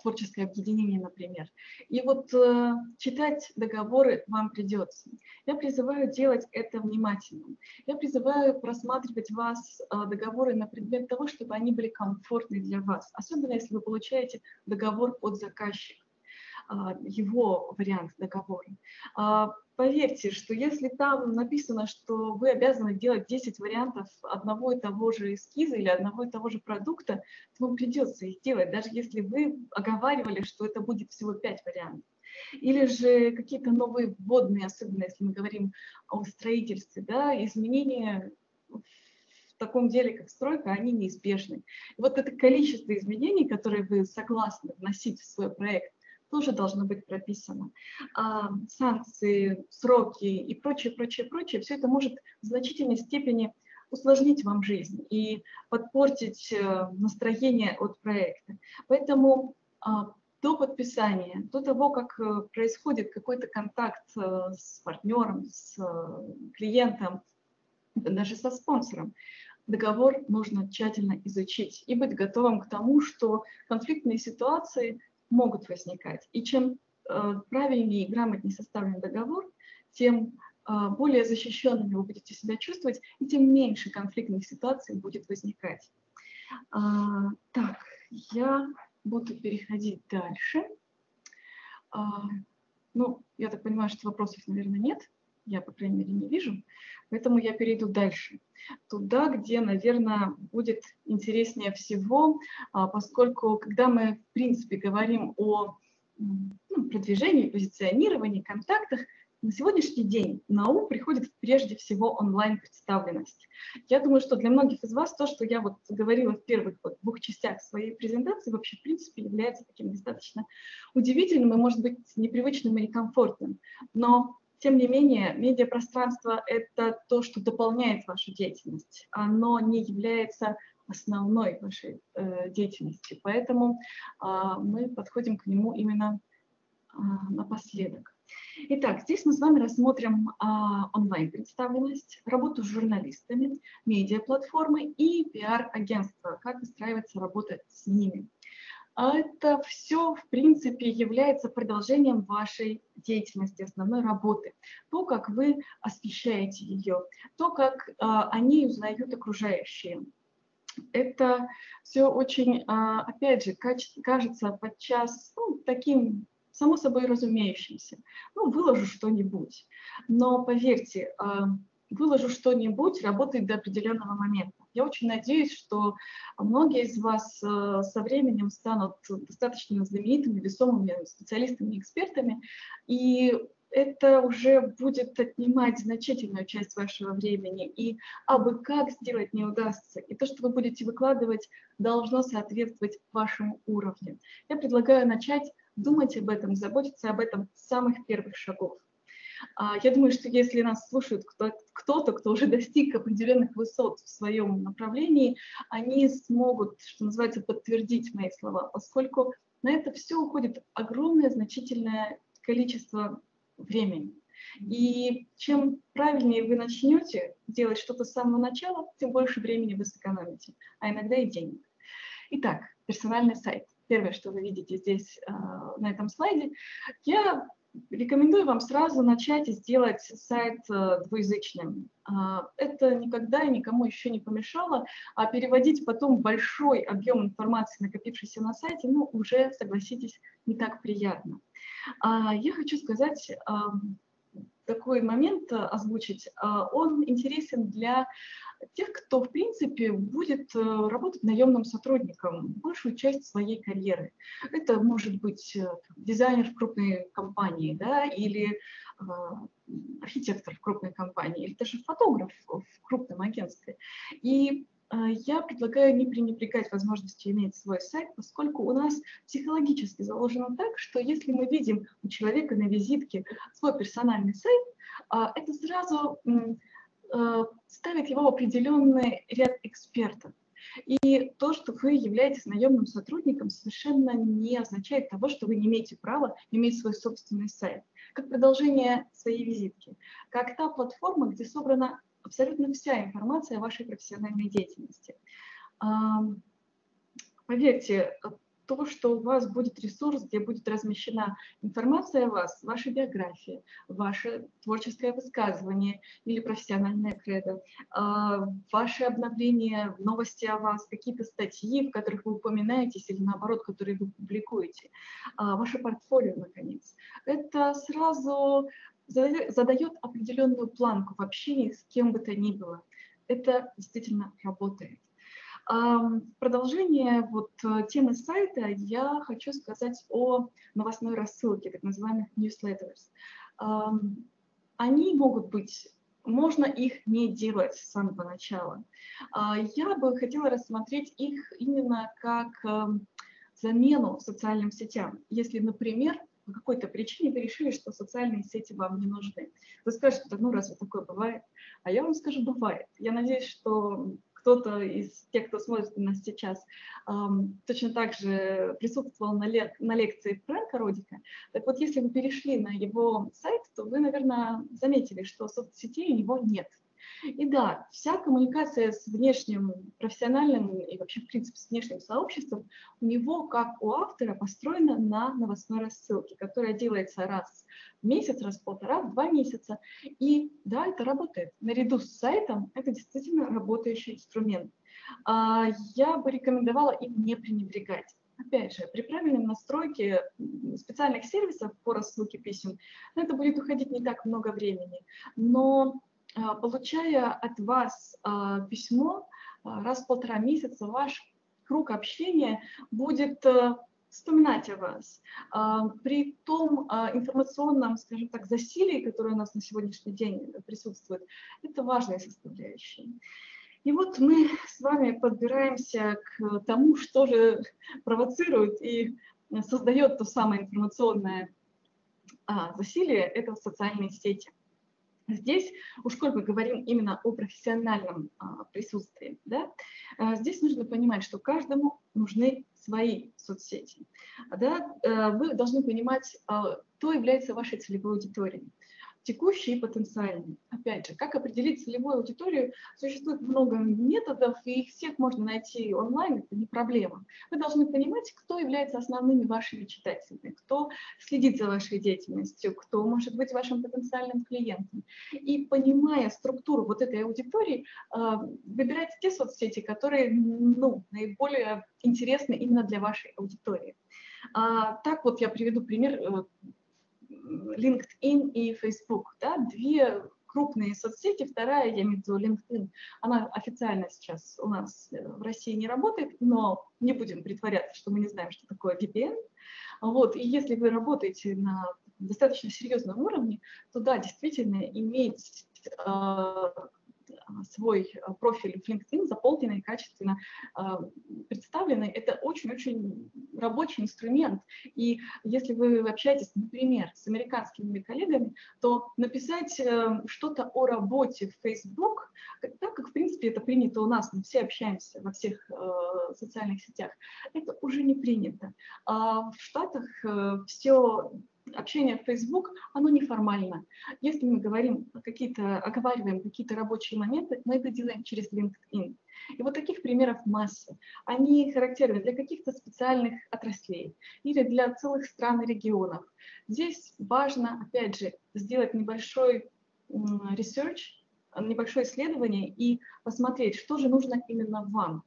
творческое объединение, например. И вот э, читать договоры вам придется. Я призываю делать это внимательно. Я призываю просматривать вас э, договоры на предмет того, чтобы они были комфортны для вас, особенно если вы получаете договор от заказчика. А, его вариант договора. Поверьте, что если там написано, что вы обязаны делать 10 вариантов одного и того же эскиза или одного и того же продукта, то вам придется их делать, даже если вы оговаривали, что это будет всего 5 вариантов. Или же какие-то новые вводные, особенно если мы говорим о строительстве, да, изменения в таком деле, как стройка, они неизбежны. И вот это количество изменений, которые вы согласны вносить в свой проект, тоже должно быть прописано. А, санкции, сроки и прочее, прочее, прочее, все это может в значительной степени усложнить вам жизнь и подпортить э, настроение от проекта. Поэтому а, до подписания, до того, как э, происходит какой-то контакт э, с партнером, с клиентом, даже со спонсором, договор нужно тщательно изучить и быть готовым к тому, что конфликтные ситуации могут возникать. И чем э, правильнее и грамотнее составлен договор, тем э, более защищенными вы будете себя чувствовать, и тем меньше конфликтных ситуаций будет возникать. А, так, я буду переходить дальше. А, ну, я так понимаю, что вопросов, наверное, нет. Я, по крайней мере, не вижу. Поэтому я перейду дальше. Туда, где, наверное, будет интереснее всего, а, поскольку когда мы, в принципе, говорим о ну, продвижении, позиционировании, контактах, на сегодняшний день на ум приходит прежде всего онлайн-представленность. Я думаю, что для многих из вас то, что я вот говорила в первых вот двух частях своей презентации, вообще в принципе является таким достаточно удивительным и, может быть, непривычным и некомфортным. Но тем не менее, медиапространство – это то, что дополняет вашу деятельность. Оно не является основной вашей э, деятельности. Поэтому э, мы подходим к нему именно э, напоследок. Итак, здесь мы с вами рассмотрим э, онлайн-представленность, работу с журналистами, медиаплатформы и пиар-агентства, как выстраивается работа с ними. А это все, в принципе, является продолжением вашей деятельности, основной работы. То, как вы освещаете ее, то, как а, они узнают окружающие. Это все очень, а, опять же, кажется подчас ну, таким само собой разумеющимся. Ну, выложу что-нибудь. Но поверьте, а, выложу что-нибудь работает до определенного момента. Я очень надеюсь, что многие из вас э, со временем станут достаточно знаменитыми, весомыми специалистами экспертами, и это уже будет отнимать значительную часть вашего времени, и абы как сделать не удастся. И то, что вы будете выкладывать, должно соответствовать вашему уровню. Я предлагаю начать думать об этом, заботиться об этом с самых первых шагов. А, я думаю, что если нас слушает кто-то, кто уже достиг определенных высот в своем направлении, они смогут, что называется, подтвердить мои слова, поскольку на это все уходит огромное значительное количество времени. И чем правильнее вы начнете делать что-то с самого начала, тем больше времени вы сэкономите, а иногда и денег. Итак, персональный сайт. Первое, что вы видите здесь э, на этом слайде, я Рекомендую вам сразу начать и сделать сайт э, двуязычным. А, это никогда и никому еще не помешало, а переводить потом большой объем информации, накопившийся на сайте, ну, уже, согласитесь, не так приятно. А, я хочу сказать такой момент озвучить. Он интересен для тех, кто, в принципе, будет э, работать наемным сотрудником большую часть своей карьеры. Это может быть э, дизайнер в крупной компании, да, или э, архитектор в крупной компании, или даже фотограф в крупном агентстве. И я предлагаю не пренебрегать возможностью иметь свой сайт, поскольку у нас психологически заложено так, что если мы видим у человека на визитке свой персональный сайт, это сразу Э, ставит его в определенный ряд экспертов. И то, что вы являетесь наемным сотрудником, совершенно не означает того, что вы не имеете права иметь свой собственный сайт. Как продолжение своей визитки. Как та платформа, где собрана абсолютно вся информация о вашей профессиональной деятельности. Поверьте, то, что у вас будет ресурс, где будет размещена информация о вас, ваша биография, ваше творческое высказывание или профессиональное кредо, а, ваше обновление, новости о вас, какие-то статьи, в которых вы упоминаетесь или наоборот, которые вы публикуете, а, ваше портфолио, наконец. Это сразу задает определенную планку в общении с кем бы то ни было. Это действительно работает. В продолжение вот э, темы сайта я хочу сказать о новостной рассылке, так называемых newsletters. Они могут быть можно их не делать с самого начала. А, я бы хотела рассмотреть их именно как замену социальным сетям. Если, например, по какой-то причине вы решили, что социальные сети вам не нужны. Вы скажете, ну разве такое бывает? А я вам скажу, бывает. Я надеюсь, что кто-то из тех, кто смотрит нас сейчас, точно так же присутствовал на, лек на лекции Фрэнка Родика. Так вот, если вы перешли на его сайт, то вы, наверное, заметили, что соцсетей у него нет. И да, вся коммуникация с внешним профессиональным и вообще, в принципе, с внешним сообществом у него, как у автора, построена на новостной рассылке, которая делается раз в месяц, раз в полтора, в два месяца. И да, это работает. Наряду с сайтом это действительно работающий инструмент. А, я бы рекомендовала им не пренебрегать. Опять же, при правильной настройке специальных сервисов по рассылке писем, это будет уходить не так много времени. Но получая от вас а, письмо а, раз в полтора месяца, ваш круг общения будет э, вспоминать о вас. При том информационном, скажем так, засилии, которое у нас на сегодняшний день присутствует, это важная составляющая. И вот мы с вами подбираемся к тому, что же провоцирует и создает то самое информационное засилие, это социальные сети. Здесь, уж коль мы говорим именно о профессиональном а, присутствии, да, а, здесь нужно понимать, что каждому нужны свои соцсети. Да, а, вы должны понимать, а, кто является вашей целевой аудиторией текущий и потенциальный. Опять же, как определить целевую аудиторию? Существует много методов, и их всех можно найти онлайн, это не проблема. Вы должны понимать, кто является основными вашими читателями, кто следит за вашей деятельностью, кто может быть вашим потенциальным клиентом. И понимая структуру вот этой аудитории, а, выбирайте те соцсети, которые ну, наиболее интересны именно для вашей аудитории. А, так вот я приведу пример э, LinkedIn и Facebook, да, две крупные соцсети, вторая, я имею в виду LinkedIn, она официально сейчас у нас э, в России не работает, но не будем притворяться, что мы не знаем, что такое VPN. Вот, и если вы работаете на достаточно серьезном уровне, то да, действительно иметь э, свой э, профиль в LinkedIn заполненный, качественно э, представленный, это очень-очень рабочий инструмент. И если вы общаетесь, например, с американскими коллегами, то написать э, что-то о работе в Facebook, так как, в принципе, это принято у нас, мы все общаемся во всех социальных сетях, это уже не принято. А в Штатах все общение в Facebook, оно неформально. Если мы говорим какие-то, оговариваем какие-то рабочие моменты, мы это делаем через LinkedIn. И вот таких примеров масса. Они характерны для каких-то специальных отраслей или для целых стран и регионов. Здесь важно, опять же, сделать небольшой research, небольшое исследование и посмотреть, что же нужно именно вам.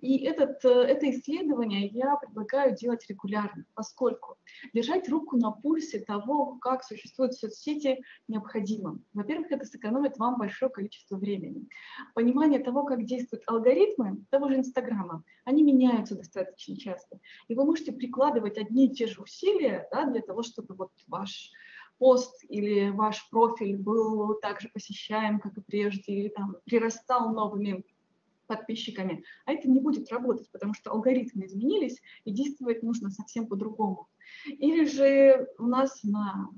И этот, э, это исследование я предлагаю делать регулярно, поскольку держать руку на пульсе того, как существуют соцсети, необходимо. Во-первых, это сэкономит вам большое количество времени. Понимание того, как действуют алгоритмы того же Инстаграма, они меняются достаточно часто. И вы можете прикладывать одни и те же усилия да, для того, чтобы вот ваш пост или ваш профиль был так же посещаем, как и прежде, или там прирастал новыми подписчиками, а это не будет работать, потому что алгоритмы изменились, и действовать нужно совсем по-другому. Или же у нас на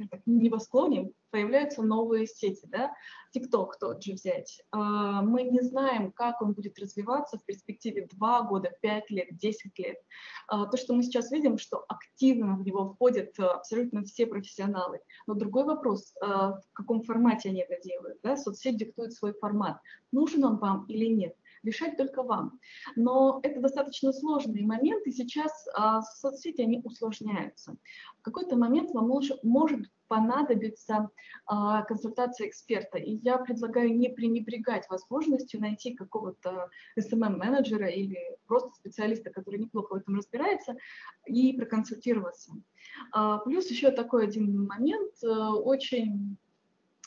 скажем так, небосклоне появляются новые сети, да, TikTok тот же взять. А, мы не знаем, как он будет развиваться в перспективе 2 года, 5 лет, 10 лет. А, то, что мы сейчас видим, что активно в него входят а, абсолютно все профессионалы. Но другой вопрос, в каком формате они это делают. Да? Соцсеть диктует свой формат. Нужен он вам или нет решать только вам. Но это достаточно сложный момент, и сейчас а, соцсети, они усложняются. В какой-то момент вам может, может понадобится а, консультация эксперта. И я предлагаю не пренебрегать возможностью найти какого-то SMM-менеджера или просто специалиста, который неплохо в этом разбирается, и проконсультироваться. А, плюс еще такой один момент, э, очень,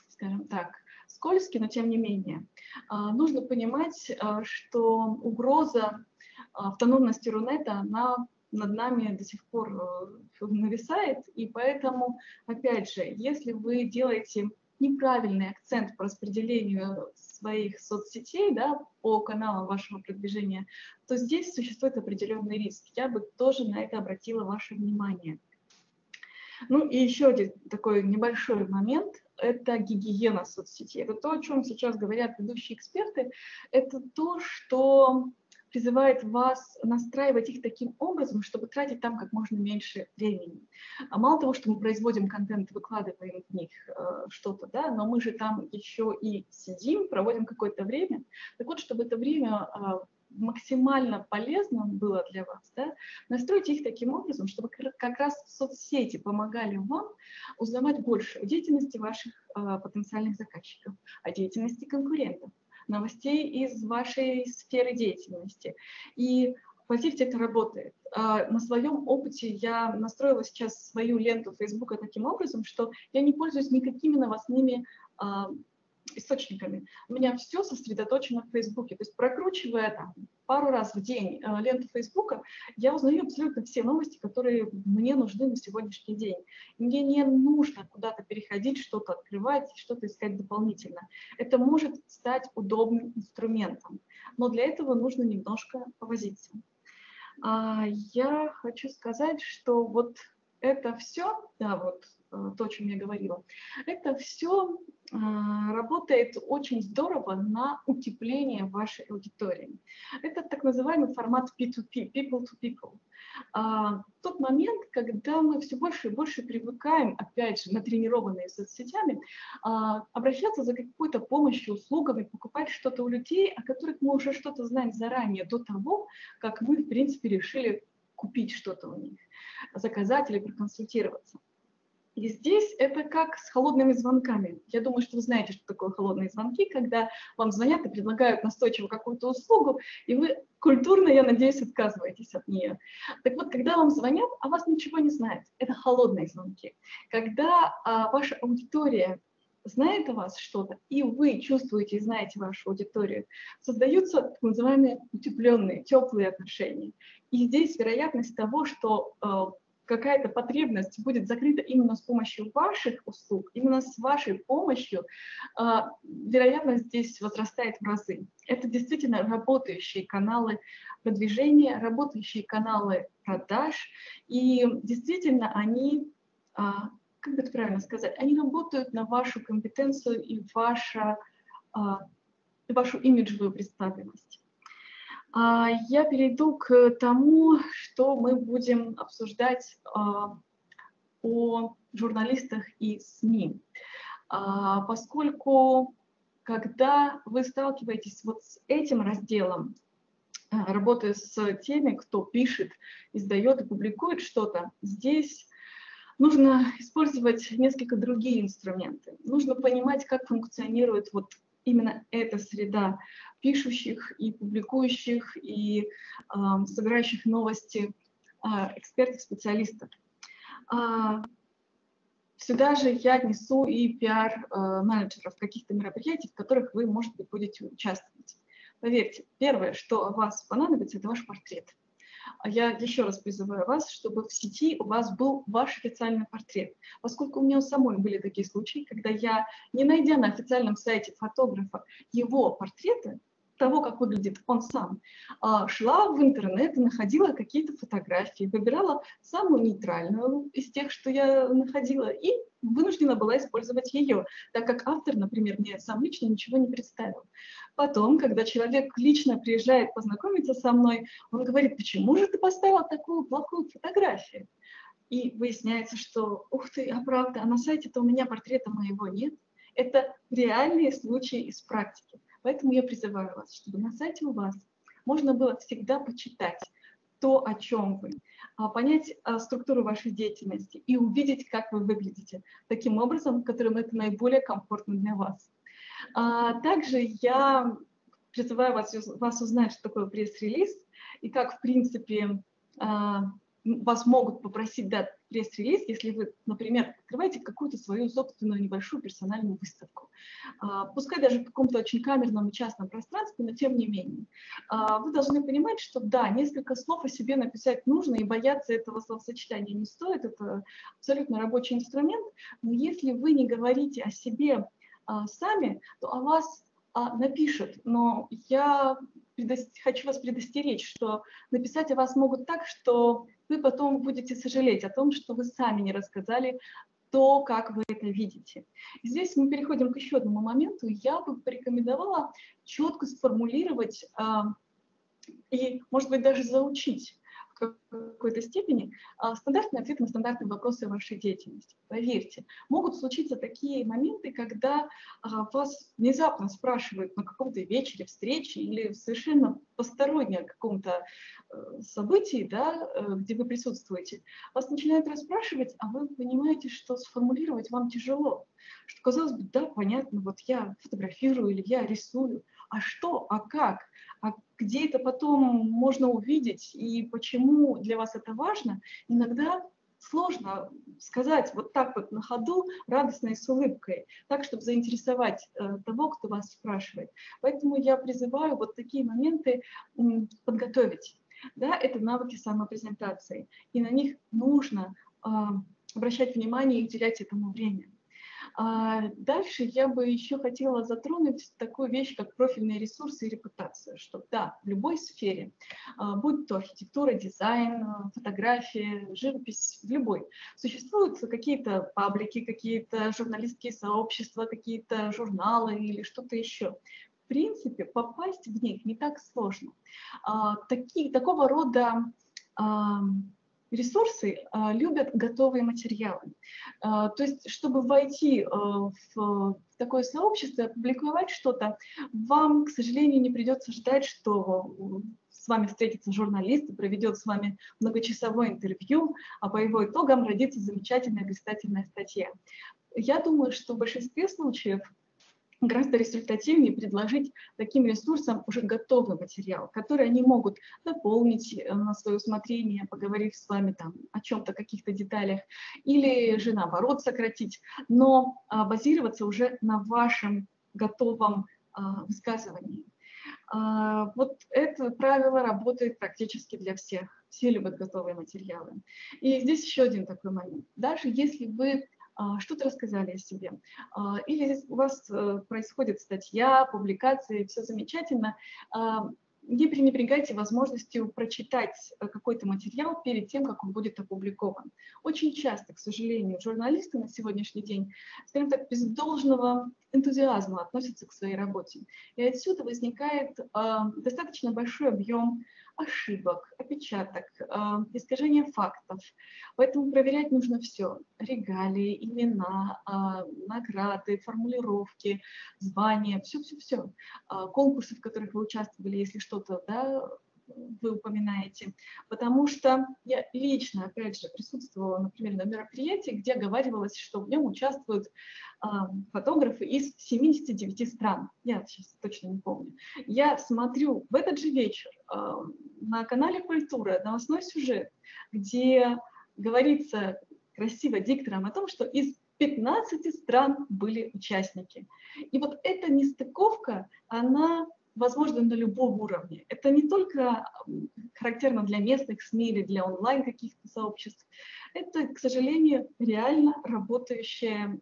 скажем так, скользкий, но тем не менее. А, нужно понимать, а, что угроза автономности Рунета, она над нами до сих пор э, нависает, и поэтому, опять же, если вы делаете неправильный акцент по распределению своих соцсетей да, по каналам вашего продвижения, то здесь существует определенный риск. Я бы тоже на это обратила ваше внимание. Ну и еще один такой небольшой момент – это гигиена соцсетей. Это то, о чем сейчас говорят ведущие эксперты. Это то, что призывает вас настраивать их таким образом, чтобы тратить там как можно меньше времени. А мало того, что мы производим контент, выкладываем в них э, что-то, да, но мы же там еще и сидим, проводим какое-то время. Так вот, чтобы это время э, максимально полезным было для вас, да, настройте их таким образом, чтобы как раз соцсети помогали вам узнавать больше о деятельности ваших э, потенциальных заказчиков, о деятельности конкурентов, новостей из вашей сферы деятельности. И поверьте, это работает. А, на своем опыте я настроила сейчас свою ленту Facebook таким образом, что я не пользуюсь никакими новостными а, источниками. У меня все сосредоточено в Фейсбуке. То есть прокручивая там, пару раз в день э, ленту Фейсбука, я узнаю абсолютно все новости, которые мне нужны на сегодняшний день. Мне не нужно куда-то переходить, что-то открывать, что-то искать дополнительно. Это может стать удобным инструментом, но для этого нужно немножко повозиться. А, я хочу сказать, что вот это все, да, вот э, то, о чем я говорила, это все а, работает очень здорово на утепление вашей аудитории. Это так называемый формат P2P, people to people. А, тот момент, когда мы все больше и больше привыкаем, опять же, натренированные соцсетями, а, обращаться за какой-то помощью, услугами, покупать что-то у людей, о которых мы уже что-то знаем заранее, до того, как мы, в принципе, решили купить что-то у них, заказать или проконсультироваться. И здесь это как с холодными звонками. Я думаю, что вы знаете, что такое холодные звонки, когда вам звонят и предлагают настойчиво какую-то услугу, и вы культурно, я надеюсь, отказываетесь от нее. Так вот, когда вам звонят, а вас ничего не знает, это холодные звонки. Когда а, ваша аудитория знает о вас что-то, и вы чувствуете и знаете вашу аудиторию, создаются так называемые утепленные, теплые отношения. И здесь вероятность того, что а, какая-то потребность будет закрыта именно с помощью ваших услуг, именно с вашей помощью, а, вероятность здесь возрастает в разы. Это действительно работающие каналы продвижения, работающие каналы продаж, и действительно они, а, как бы это правильно сказать, они работают на вашу компетенцию и ваша, вашу имиджевую представленность. А, я перейду к тому, что мы будем обсуждать а, о журналистах и СМИ. А, поскольку, когда вы сталкиваетесь вот с этим разделом, работая с теми, кто пишет, издает и публикует что-то, здесь нужно использовать несколько другие инструменты. Нужно понимать, как функционирует вот именно эта среда пишущих и публикующих и э, собирающих новости э, экспертов, специалистов. Э, сюда же я несу и пиар-менеджеров каких-то мероприятий, в которых вы, может быть, будете участвовать. Поверьте, первое, что вас понадобится, это ваш портрет. А я еще раз призываю вас, чтобы в сети у вас был ваш официальный портрет, поскольку у меня у самой были такие случаи, когда я, не найдя на официальном сайте фотографа его портрета, того, как выглядит он сам, а, шла в интернет находила какие-то фотографии, выбирала самую нейтральную из тех, что я находила, и вынуждена была использовать ее, так как автор, например, мне сам лично ничего не представил. Потом, когда человек лично приезжает познакомиться со мной, он говорит, почему же ты поставила такую плохую фотографию? И выясняется, что, ух ты, а правда, а на сайте-то у меня портрета моего нет. Это реальные случаи из практики. Поэтому я призываю вас, чтобы на сайте у вас можно было всегда почитать то, о чем вы, а, понять а, структуру вашей деятельности и увидеть, как вы выглядите, таким образом, которым это наиболее комфортно для вас. А, также я призываю вас, вас узнать, что такое пресс-релиз и как, в принципе, вас могут попросить дать пресс-релиз, если вы, например, открываете какую-то свою собственную небольшую персональную выставку. А, пускай даже в каком-то очень камерном и частном пространстве, но тем не менее. А, вы должны понимать, что да, несколько слов о себе написать нужно, и бояться этого словосочетания не стоит, это абсолютно рабочий инструмент, но если вы не говорите о себе а, сами, то о вас напишут. Но я хочу вас предостеречь, что написать о вас могут так, что вы потом будете сожалеть о том, что вы сами не рассказали то, как вы это видите. Здесь мы переходим к еще одному моменту. Я бы порекомендовала четко сформулировать а, и, может быть, даже заучить какой-то степени а, стандартные ответы на стандартные вопросы вашей деятельности. Поверьте, могут случиться такие моменты, когда а, вас внезапно спрашивают на каком-то вечере, встрече или совершенно постороннем каком-то э, событии, да, э, где вы присутствуете, вас начинают расспрашивать, а вы понимаете, что сформулировать вам тяжело. Что казалось бы, да, понятно, вот я фотографирую или я рисую, а что, а как? А где это потом можно увидеть и почему для вас это важно, иногда сложно сказать вот так вот на ходу, радостно и с улыбкой, так, чтобы заинтересовать э, того, кто вас спрашивает. Поэтому я призываю вот такие моменты подготовить. Да, это навыки самопрезентации, и на них нужно э, обращать внимание и уделять этому время. А дальше я бы еще хотела затронуть такую вещь, как профильные ресурсы и репутация, что да, в любой сфере, а, будь то архитектура, дизайн, фотография, живопись, в любой, существуют какие-то паблики, какие-то журналистские сообщества, какие-то журналы или что-то еще. В принципе, попасть в них не так сложно. А, такие, такого рода ресурсы а, любят готовые материалы. А, то есть, чтобы войти а, в такое сообщество, опубликовать что-то, вам, к сожалению, не придется ждать, что с вами встретится журналист и проведет с вами многочасовое интервью, а по его итогам родится замечательная блистательная статья. Я думаю, что в большинстве случаев гораздо результативнее предложить таким ресурсам уже готовый материал, который они могут дополнить э, на свое усмотрение, поговорив с вами там о чем-то, каких-то деталях, или же наоборот сократить, но а, базироваться уже на вашем готовом а, высказывании. А, вот это правило работает практически для всех. Все любят готовые материалы. И здесь еще один такой момент. Даже если вы что-то рассказали о себе. А, или у вас э, происходит статья, публикация, все замечательно. А, не пренебрегайте возможностью прочитать э, какой-то материал перед тем, как он будет опубликован. Очень часто, к сожалению, журналисты на сегодняшний день, скажем так, без должного энтузиазма относятся к своей работе. И отсюда возникает достаточно большой объем ошибок, опечаток, а, искажения фактов. Поэтому проверять нужно все. Регалии, имена, а, награды, формулировки, звания, все-все-все. А, конкурсы, в которых вы участвовали, если что-то да, вы упоминаете, потому что я лично, опять же, присутствовала, например, на мероприятии, где оговаривалось, что в нем участвуют э, фотографы из 79 стран. Я сейчас точно не помню. Я смотрю в этот же вечер э, на канале «Культура» новостной сюжет, где говорится красиво диктором о том, что из 15 стран были участники. И вот эта нестыковка, она возможно на любом уровне. Это не только характерно для местных СМИ или для онлайн каких-то сообществ. Это, к сожалению, реально работающая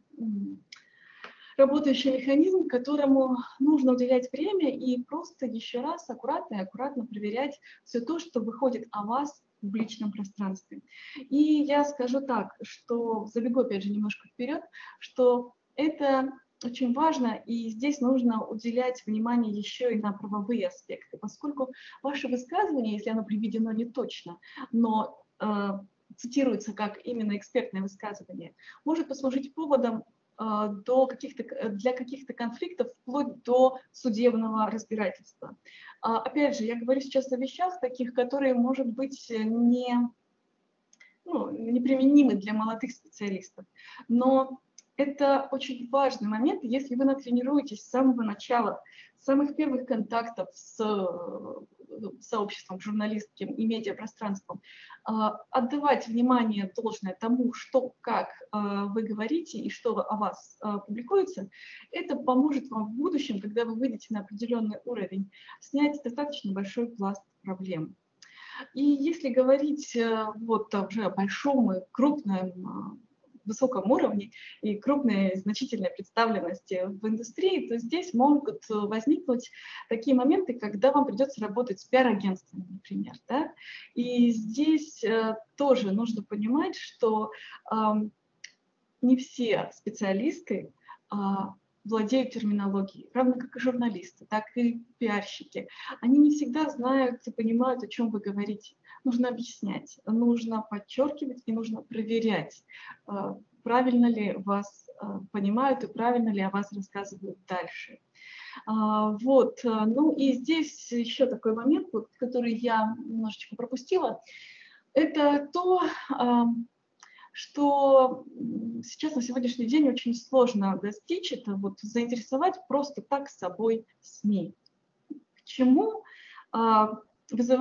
работающий механизм, которому нужно уделять время и просто еще раз аккуратно и аккуратно проверять все то, что выходит о вас в публичном пространстве. И я скажу так, что забегу опять же немножко вперед, что это очень важно, и здесь нужно уделять внимание еще и на правовые аспекты, поскольку ваше высказывание, если оно приведено не точно, но э, цитируется как именно экспертное высказывание, может послужить поводом э, до каких-то, для каких-то конфликтов вплоть до судебного разбирательства. А, опять же, я говорю сейчас о вещах таких, которые, может быть, не, ну, неприменимы для молодых специалистов, но это очень важный момент, если вы натренируетесь с самого начала, с самых первых контактов с э, сообществом журналистским и медиапространством, а, отдавать внимание должное тому, что, как а, вы говорите и что о вас публикуется, это поможет вам в будущем, когда вы выйдете на определенный уровень, снять достаточно большой пласт проблем. И если говорить э, вот уже о большом и крупном высоком уровне и крупной значительной представленности в индустрии, то здесь могут возникнуть такие моменты, когда вам придется работать с пиар-агентствами, например. Да? И здесь э, тоже нужно понимать, что э, не все специалисты э, владеют терминологией, равно как и журналисты, так и пиарщики. Они не всегда знают и понимают, о чем вы говорите нужно объяснять, нужно подчеркивать и нужно проверять, э, правильно ли вас э, понимают и правильно ли о вас рассказывают дальше. А, вот, ну и здесь еще такой момент, который я немножечко пропустила, это то, что сейчас на сегодняшний день очень сложно достичь, это вот заинтересовать просто так собой СМИ. К чему а,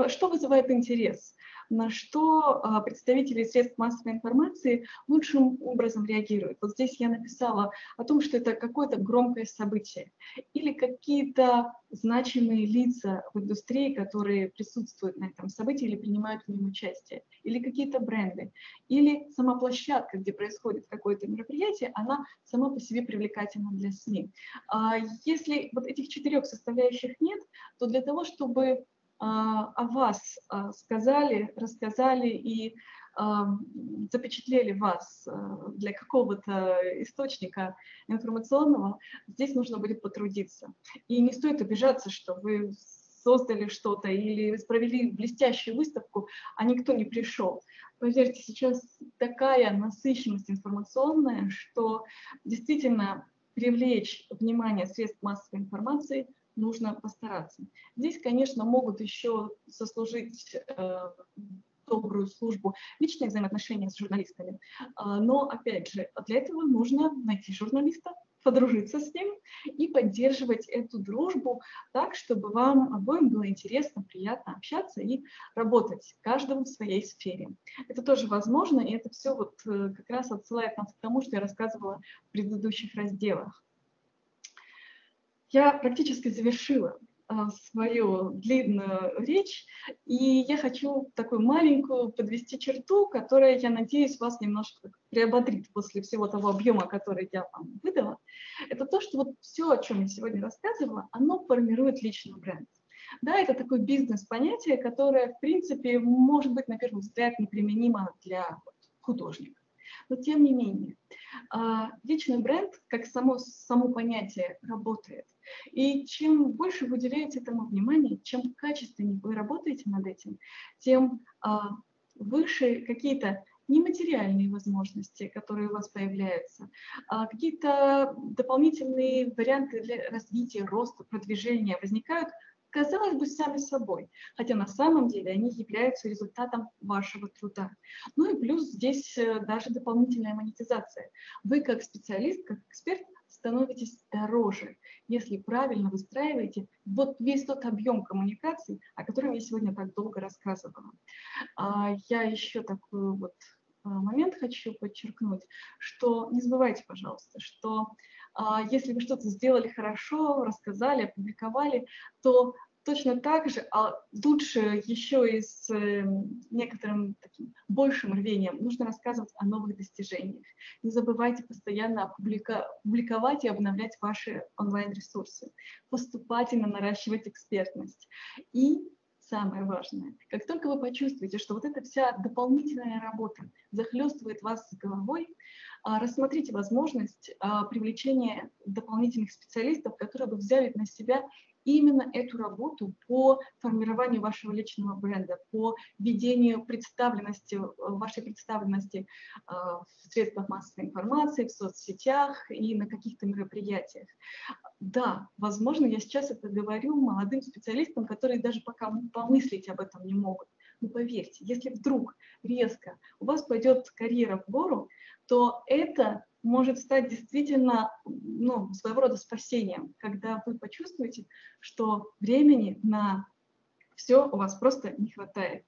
что вызывает интерес? на что а, представители средств массовой информации лучшим образом реагируют. Вот здесь я написала о том, что это какое-то громкое событие или какие-то значимые лица в индустрии, которые присутствуют на этом событии или принимают в нем участие, или какие-то бренды, или сама площадка, где происходит какое-то мероприятие, она сама по себе привлекательна для СМИ. А если вот этих четырех составляющих нет, то для того, чтобы о вас а, сказали, рассказали и а, запечатлели вас для какого-то источника информационного, здесь нужно будет потрудиться. И не стоит обижаться, что вы создали что-то или провели блестящую выставку, а никто не пришел. Поверьте, сейчас такая насыщенность информационная, что действительно привлечь внимание средств массовой информации – нужно постараться. Здесь, конечно, могут еще сослужить э, добрую службу личные взаимоотношения с журналистами. А, но, опять же, для этого нужно найти журналиста, подружиться с ним и поддерживать эту дружбу так, чтобы вам обоим было интересно, приятно общаться и работать, каждому в своей сфере. Это тоже возможно, и это все вот э, как раз отсылает нас к тому, что я рассказывала в предыдущих разделах. Я практически завершила а, свою длинную речь, и я хочу такую маленькую подвести черту, которая, я надеюсь, вас немножко приободрит после всего того объема, который я вам выдала. Это то, что вот все, о чем я сегодня рассказывала, оно формирует личный бренд. Да, это такое бизнес-понятие, которое, в принципе, может быть, на первый взгляд, неприменимо для художника. Но тем не менее, а, личный бренд, как само, само понятие, работает – и чем больше вы уделяете этому внимания, чем качественнее вы работаете над этим, тем а, выше какие-то нематериальные возможности, которые у вас появляются, а какие-то дополнительные варианты для развития, роста, продвижения возникают казалось бы, сами собой, хотя на самом деле они являются результатом вашего труда. Ну и плюс здесь э, даже дополнительная монетизация. Вы как специалист, как эксперт становитесь дороже, если правильно выстраиваете вот весь тот объем коммуникаций, о котором я сегодня так долго рассказывала. А, я еще такой вот а, момент хочу подчеркнуть, что не забывайте, пожалуйста, что а, если вы что-то сделали хорошо, рассказали, опубликовали, то точно так же, а лучше еще и с эм, некоторым таким большим рвением нужно рассказывать о новых достижениях. Не забывайте постоянно публиковать и обновлять ваши онлайн-ресурсы. Поступательно наращивать экспертность. И самое важное, как только вы почувствуете, что вот эта вся дополнительная работа захлестывает вас с головой, а, рассмотрите возможность а, привлечения дополнительных специалистов, которые бы взяли на себя именно эту работу по формированию вашего личного бренда, по ведению представленности, э, вашей представленности э, в средствах массовой информации, в соцсетях и на каких-то мероприятиях. Да, возможно, я сейчас это говорю молодым специалистам, которые даже пока помыслить об этом не могут. Но поверьте, если вдруг резко у вас пойдет карьера в гору, то это может стать действительно ну, своего рода спасением, когда вы почувствуете, что времени на все у вас просто не хватает.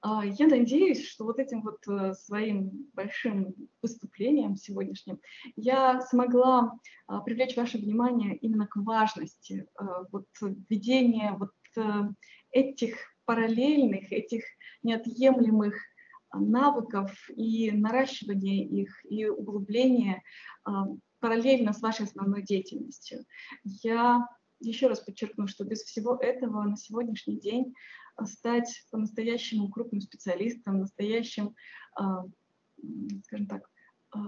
А, я надеюсь, что вот этим вот э, своим большим выступлением сегодняшним я смогла а, привлечь ваше внимание именно к важности э, вот введения вот э, этих параллельных, этих неотъемлемых навыков и наращивания их, и углубления а, параллельно с вашей основной деятельностью. Я еще раз подчеркну, что без всего этого на сегодняшний день стать по-настоящему крупным специалистом, настоящим, а, скажем так, а,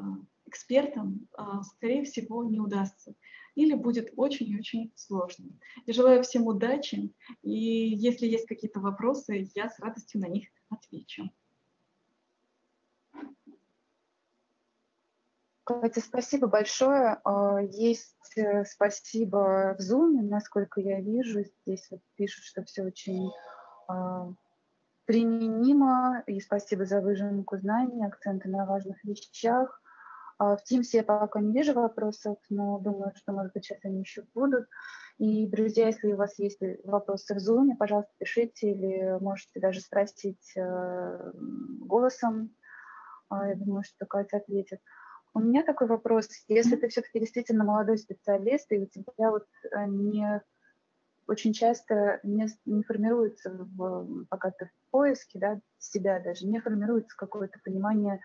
экспертом, скорее всего, не удастся. Или будет очень и очень сложно. Я желаю всем удачи, и если есть какие-то вопросы, я с радостью на них отвечу. Катя, спасибо большое. А, есть э, спасибо в Zoom, насколько я вижу. Здесь вот пишут, что все очень а, применимо. И спасибо за выжимку знаний, акценты на важных вещах. А, в Teams я пока не вижу вопросов, но думаю, что, может быть, сейчас они еще будут. И, друзья, если у вас есть вопросы в Zoom, пожалуйста, пишите или можете даже спросить э, голосом. Я думаю, что Катя ответит. У меня такой вопрос. Если ты все-таки действительно молодой специалист, и у тебя вот э, не очень часто не, не формируется, в, пока ты в поиске да, себя даже, не формируется какое-то понимание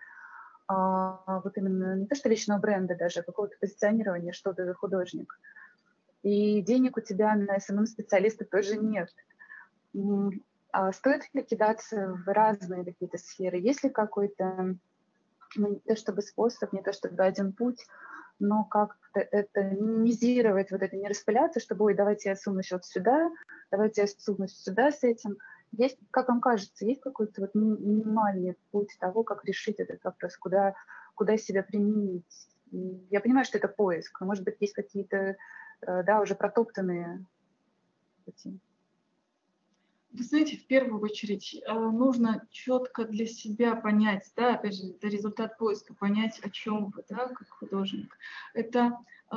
а, вот именно не то что личного бренда даже, а какого-то позиционирования, что ты художник. И денег у тебя на SMM-специалиста тоже нет. А стоит ли кидаться в разные какие-то сферы? Есть ли какой-то ну, не то чтобы способ, не то чтобы один путь, но как-то это минимизировать, вот это не распыляться, чтобы, ой, давайте я сунусь вот сюда, давайте я сунусь сюда с этим. Есть, как вам кажется, есть какой-то вот минимальный путь того, как решить этот вопрос, куда, куда себя применить? Я понимаю, что это поиск, но, может быть, есть какие-то, э, да, уже протоптанные пути. Вы знаете, в первую очередь э, нужно четко для себя понять, да, опять же, это результат поиска, понять, о чем вы, да, как художник. Это, э,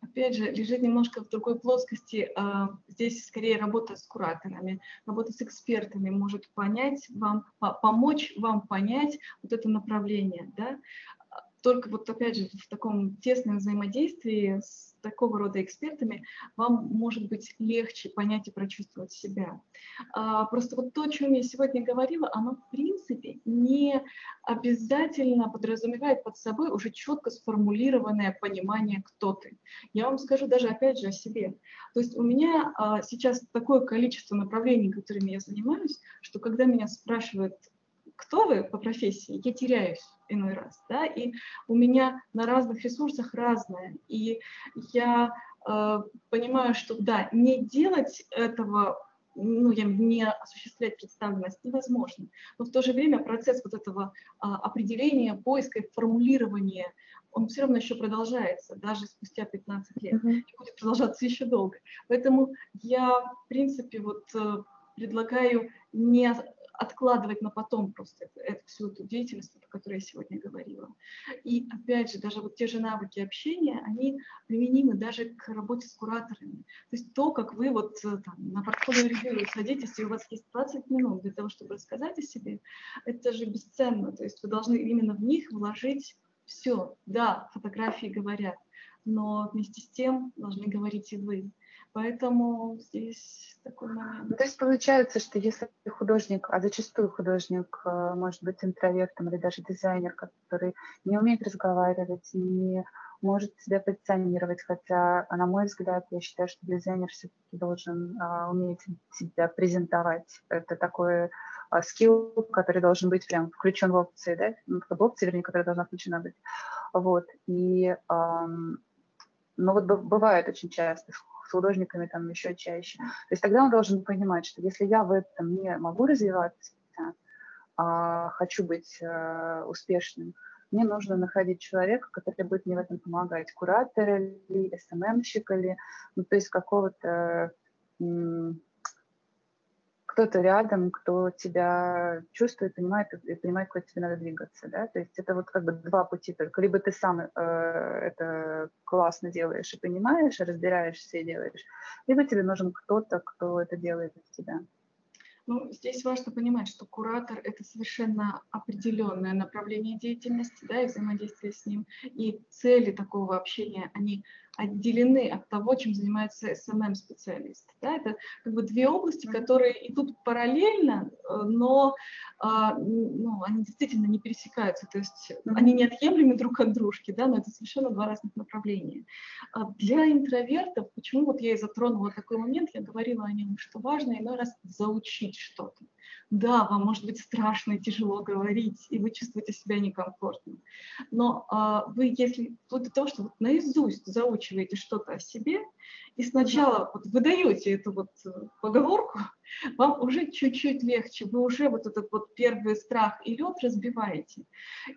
опять же, лежит немножко в другой плоскости. Э, здесь скорее работа с кураторами, работа с экспертами может понять вам, помочь вам понять вот это направление, да. Только вот опять же в таком тесном взаимодействии с такого рода экспертами, вам может быть легче понять и прочувствовать себя. А, просто вот то, о чем я сегодня говорила, оно в принципе не обязательно подразумевает под собой уже четко сформулированное понимание, кто ты. Я вам скажу даже опять же о себе. То есть у меня а, сейчас такое количество направлений, которыми я занимаюсь, что когда меня спрашивают, кто вы по профессии, я теряюсь иной раз, да, и у меня на разных ресурсах разное, и я э, понимаю, что, да, не делать этого ну, я, не осуществлять представленность невозможно. Но в то же время процесс вот этого а, определения, поиска и формулирования он все равно еще продолжается, даже спустя 15 лет, mm-hmm. и будет продолжаться еще долго. Поэтому я, в принципе, вот э, предлагаю не откладывать на потом просто это, это, всю эту деятельность, о которой я сегодня говорила. И опять же, даже вот те же навыки общения, они применимы даже к работе с кураторами. То есть то, как вы вот э, там, на портфолио ревью садитесь, и у вас есть 20 минут для того, чтобы рассказать о себе, это же бесценно. То есть вы должны именно в них вложить все. Да, фотографии говорят, но вместе с тем должны говорить и вы. Поэтому здесь такой момент. Ну, то есть получается, что если художник, а зачастую художник э, может быть интровертом или даже дизайнер, который не умеет разговаривать, не может себя позиционировать, хотя, на мой взгляд, я считаю, что дизайнер все-таки должен а, уметь себя презентовать. Это такой а, скилл, который должен быть прям включен в опции, да, ну, в опции, вернее, которая должна включена быть. Вот. И, а, ну вот бывает очень часто художниками там еще чаще. То есть тогда он должен понимать, что если я в этом не могу развиваться, а хочу быть а, успешным, мне нужно находить человека, который будет мне в этом помогать, куратора или СММщик, или, ну, то есть какого-то кто-то рядом, кто тебя чувствует, понимает и понимает, куда тебе надо двигаться, да, то есть это вот как бы два пути только, либо ты сам э, это классно делаешь и понимаешь, и разбираешься и делаешь, либо тебе нужен кто-то, кто это делает из тебя. Ну, здесь важно понимать, что куратор – это совершенно определенное направление деятельности, да, и взаимодействие с ним. И цели такого общения, они отделены от того, чем занимается SMM-специалист. Да, это как бы две области, которые идут параллельно, э, но а, ну, они действительно не пересекаются, то есть они неотъемлемы друг от дружки, да, но это совершенно два разных направления. А для интровертов, почему вот я и затронула такой момент, я говорила о нем, что важно иной раз заучить что-то. Да, вам может быть страшно и тяжело говорить, и вы чувствуете себя некомфортно. Но а, вы, если вплоть до того, что вот наизусть заучиваете что-то о себе, и сначала вот выдаете эту вот э, поговорку, вам уже чуть-чуть легче, вы уже вот этот вот первый страх и лед разбиваете.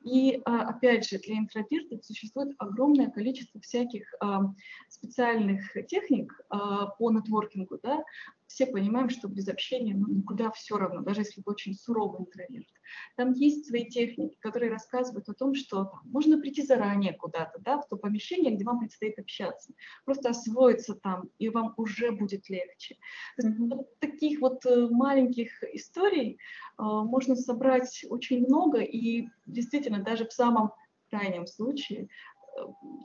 И а, опять же, для интровертов существует огромное количество всяких а, специальных техник а, по нетворкингу, да, все понимаем, что без общения ну, никуда все равно, даже если вы очень суровый интроверт. Там есть свои техники, которые рассказывают о том, что там, можно прийти заранее куда-то, да, в то помещение, где вам предстоит общаться, просто освоиться там, и вам уже будет легче. Mm-hmm. Вот таких вот э, маленьких историй э, можно собрать очень много, и действительно даже в самом крайнем случае э,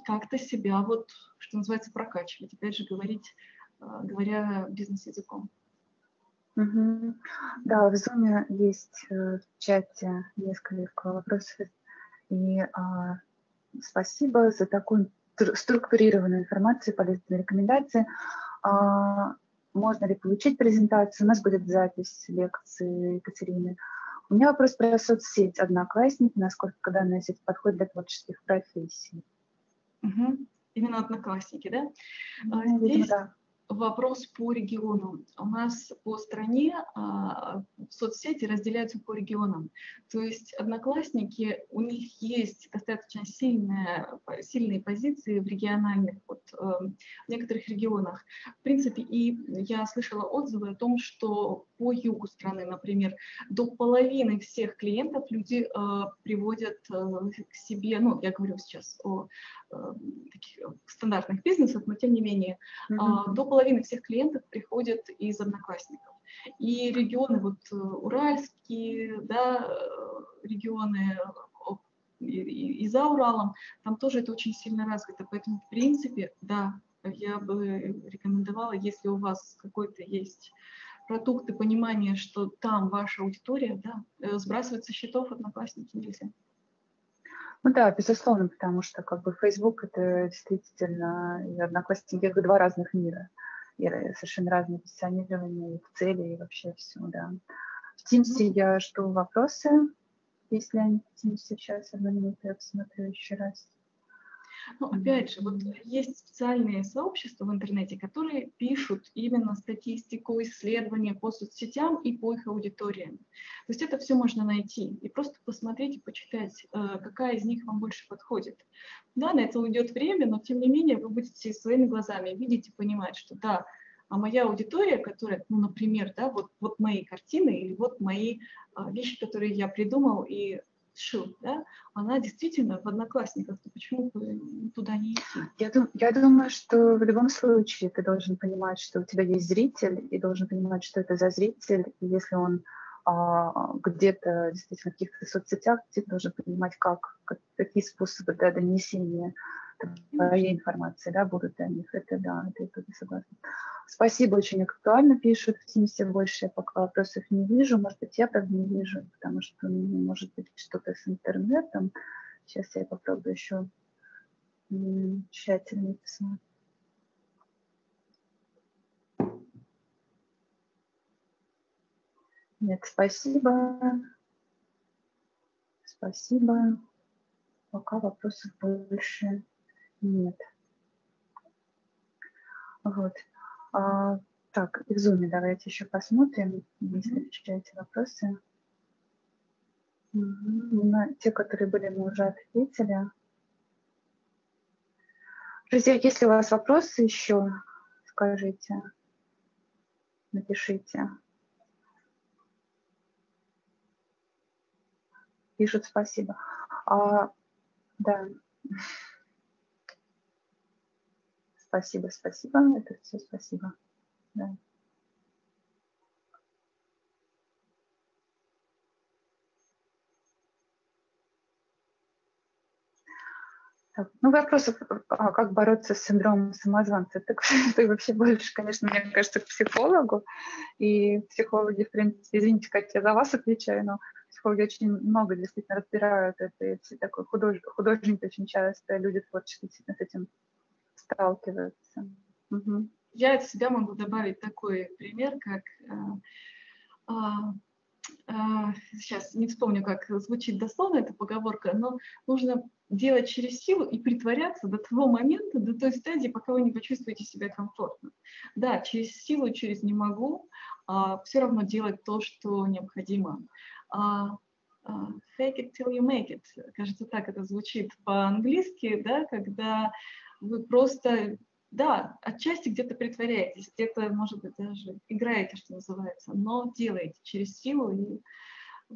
как-то себя вот, что называется, прокачивать, опять же, говорить а, говоря бизнес-языком. Угу. Да, в Zoom есть э, в чате несколько вопросов. И а, спасибо за такую структурированную информацию, полезные рекомендации. А, можно ли получить презентацию? У нас будет запись лекции Екатерины. У меня вопрос про соцсеть Одноклассники, насколько данная сеть подходит для творческих профессий. Угу. Именно Одноклассники, да? Ну, Здесь... Видимо, да вопрос по региону. У нас по стране а, соцсети разделяются по регионам. То есть одноклассники, у них есть достаточно сильные, сильные позиции в региональных, вот, э, в некоторых регионах. В принципе, и я слышала отзывы о том, что по югу страны, например, до половины всех клиентов люди э, приводят э, к себе, ну, я говорю сейчас о таких э, стандартных бизнесов, но тем не менее mm-hmm. до половины всех клиентов приходят из одноклассников. И регионы, вот э, уральские, да, регионы и, и за Уралом, там тоже это очень сильно развито. Поэтому, в принципе, да, я бы рекомендовала, если у вас какой-то есть продукт и понимание, что там ваша аудитория, да, сбрасывать со счетов одноклассники нельзя. Ну да, безусловно, потому что как бы Facebook это действительно и Одноклассники как два разных мира. И совершенно разные позиционирования, и цели, и вообще все, да. В Teams я жду вопросы, если они в Teams сейчас, одну минуту я посмотрю еще раз. Но опять же, вот есть специальные сообщества в интернете, которые пишут именно статистику, исследования по соцсетям и по их аудиториям. То есть это все можно найти и просто посмотреть и почитать, э, какая из них вам больше подходит. Да, на это уйдет время, но тем не менее вы будете своими глазами видеть и понимать, что да, а моя аудитория, которая, ну, например, да, вот, вот мои картины или вот мои а, вещи, которые я придумал и шил, да, она действительно в одноклассниках, то почему бы туда не идти? Я, дум, я думаю, что в любом случае ты должен понимать, что у тебя есть зритель, и должен понимать, что это за зритель, и если он а, где-то действительно в каких-то соцсетях, ты должен понимать, как, как какие способы да, донесения твоей информации да, будут для них. Это да, это я согласна. Спасибо, очень актуально пишут. В Тимсе больше я пока вопросов не вижу. Может быть, я правда не вижу, потому что, может быть, что-то с интернетом. Сейчас я попробую еще тщательнее посмотреть. Нет, спасибо. Спасибо. Пока вопросов больше нет. Вот. А, так, в зуме давайте еще посмотрим, если встречаете вопросы. На те, которые были, мы уже ответили. Друзья, если у вас вопросы еще, скажите, напишите. Пишут спасибо. А, да. Спасибо, спасибо. Это все спасибо. Да. Так, ну, вопросов, а как бороться с синдромом самозванца, так, это вообще больше, конечно, мне кажется, к психологу. И психологи, в принципе, извините, как я за вас отвечаю, но психологи очень много действительно разбирают это. И все такой худож... художники очень часто, люди творческие действительно с этим сталкиваются. Угу. Я от себя могу добавить такой пример, как э, э, сейчас не вспомню, как звучит дословно эта поговорка, но нужно делать через силу и притворяться до того момента, до той стадии, пока вы не почувствуете себя комфортно. Да, через силу, через не могу, а все равно делать то, что необходимо. А, а, fake it till you make it. Кажется, так это звучит по-английски, да, когда вы просто, да, отчасти где-то притворяетесь, где-то, может быть, даже играете, что называется, но делаете через силу, и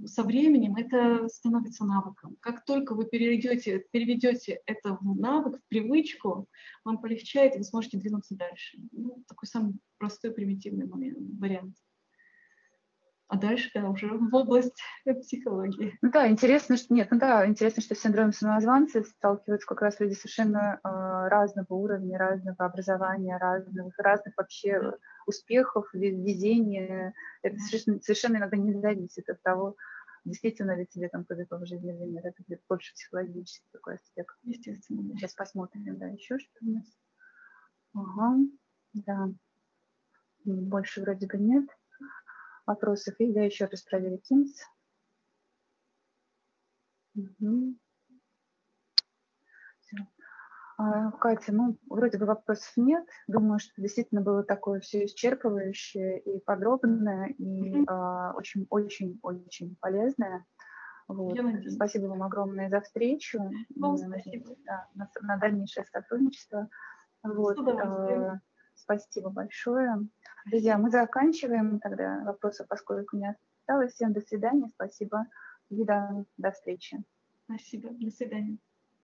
со временем это становится навыком. Как только вы перейдете, переведете это в навык, в привычку, вам полегчает, и вы сможете двинуться дальше. Ну, такой самый простой, примитивный момент, вариант а дальше да, уже в область психологии. Ну да, интересно, что нет, ну да, интересно, что с синдромом самозванца сталкиваются как раз люди совершенно э, разного уровня, разного образования, разных, разных вообще да. успехов, везения. Это совершенно, совершенно иногда не зависит от того, действительно ли тебе там повезло в жизни или нет. Это больше психологический такой аспект. Естественно. Сейчас посмотрим, да, еще что у нас. Ага, да. Больше вроде бы нет вопросов. И я еще раз проверю Teams. Угу. А, Катя, ну, вроде бы вопросов нет. Думаю, что действительно было такое все исчерпывающее и подробное, и очень-очень-очень полезное. Вот. Спасибо вам огромное за встречу. Вам спасибо. Да, на, на дальнейшее сотрудничество. Вот. Спасибо большое. Друзья, мы заканчиваем тогда вопросы, поскольку не осталось. Всем до свидания, спасибо и до, до встречи. Спасибо, до свидания.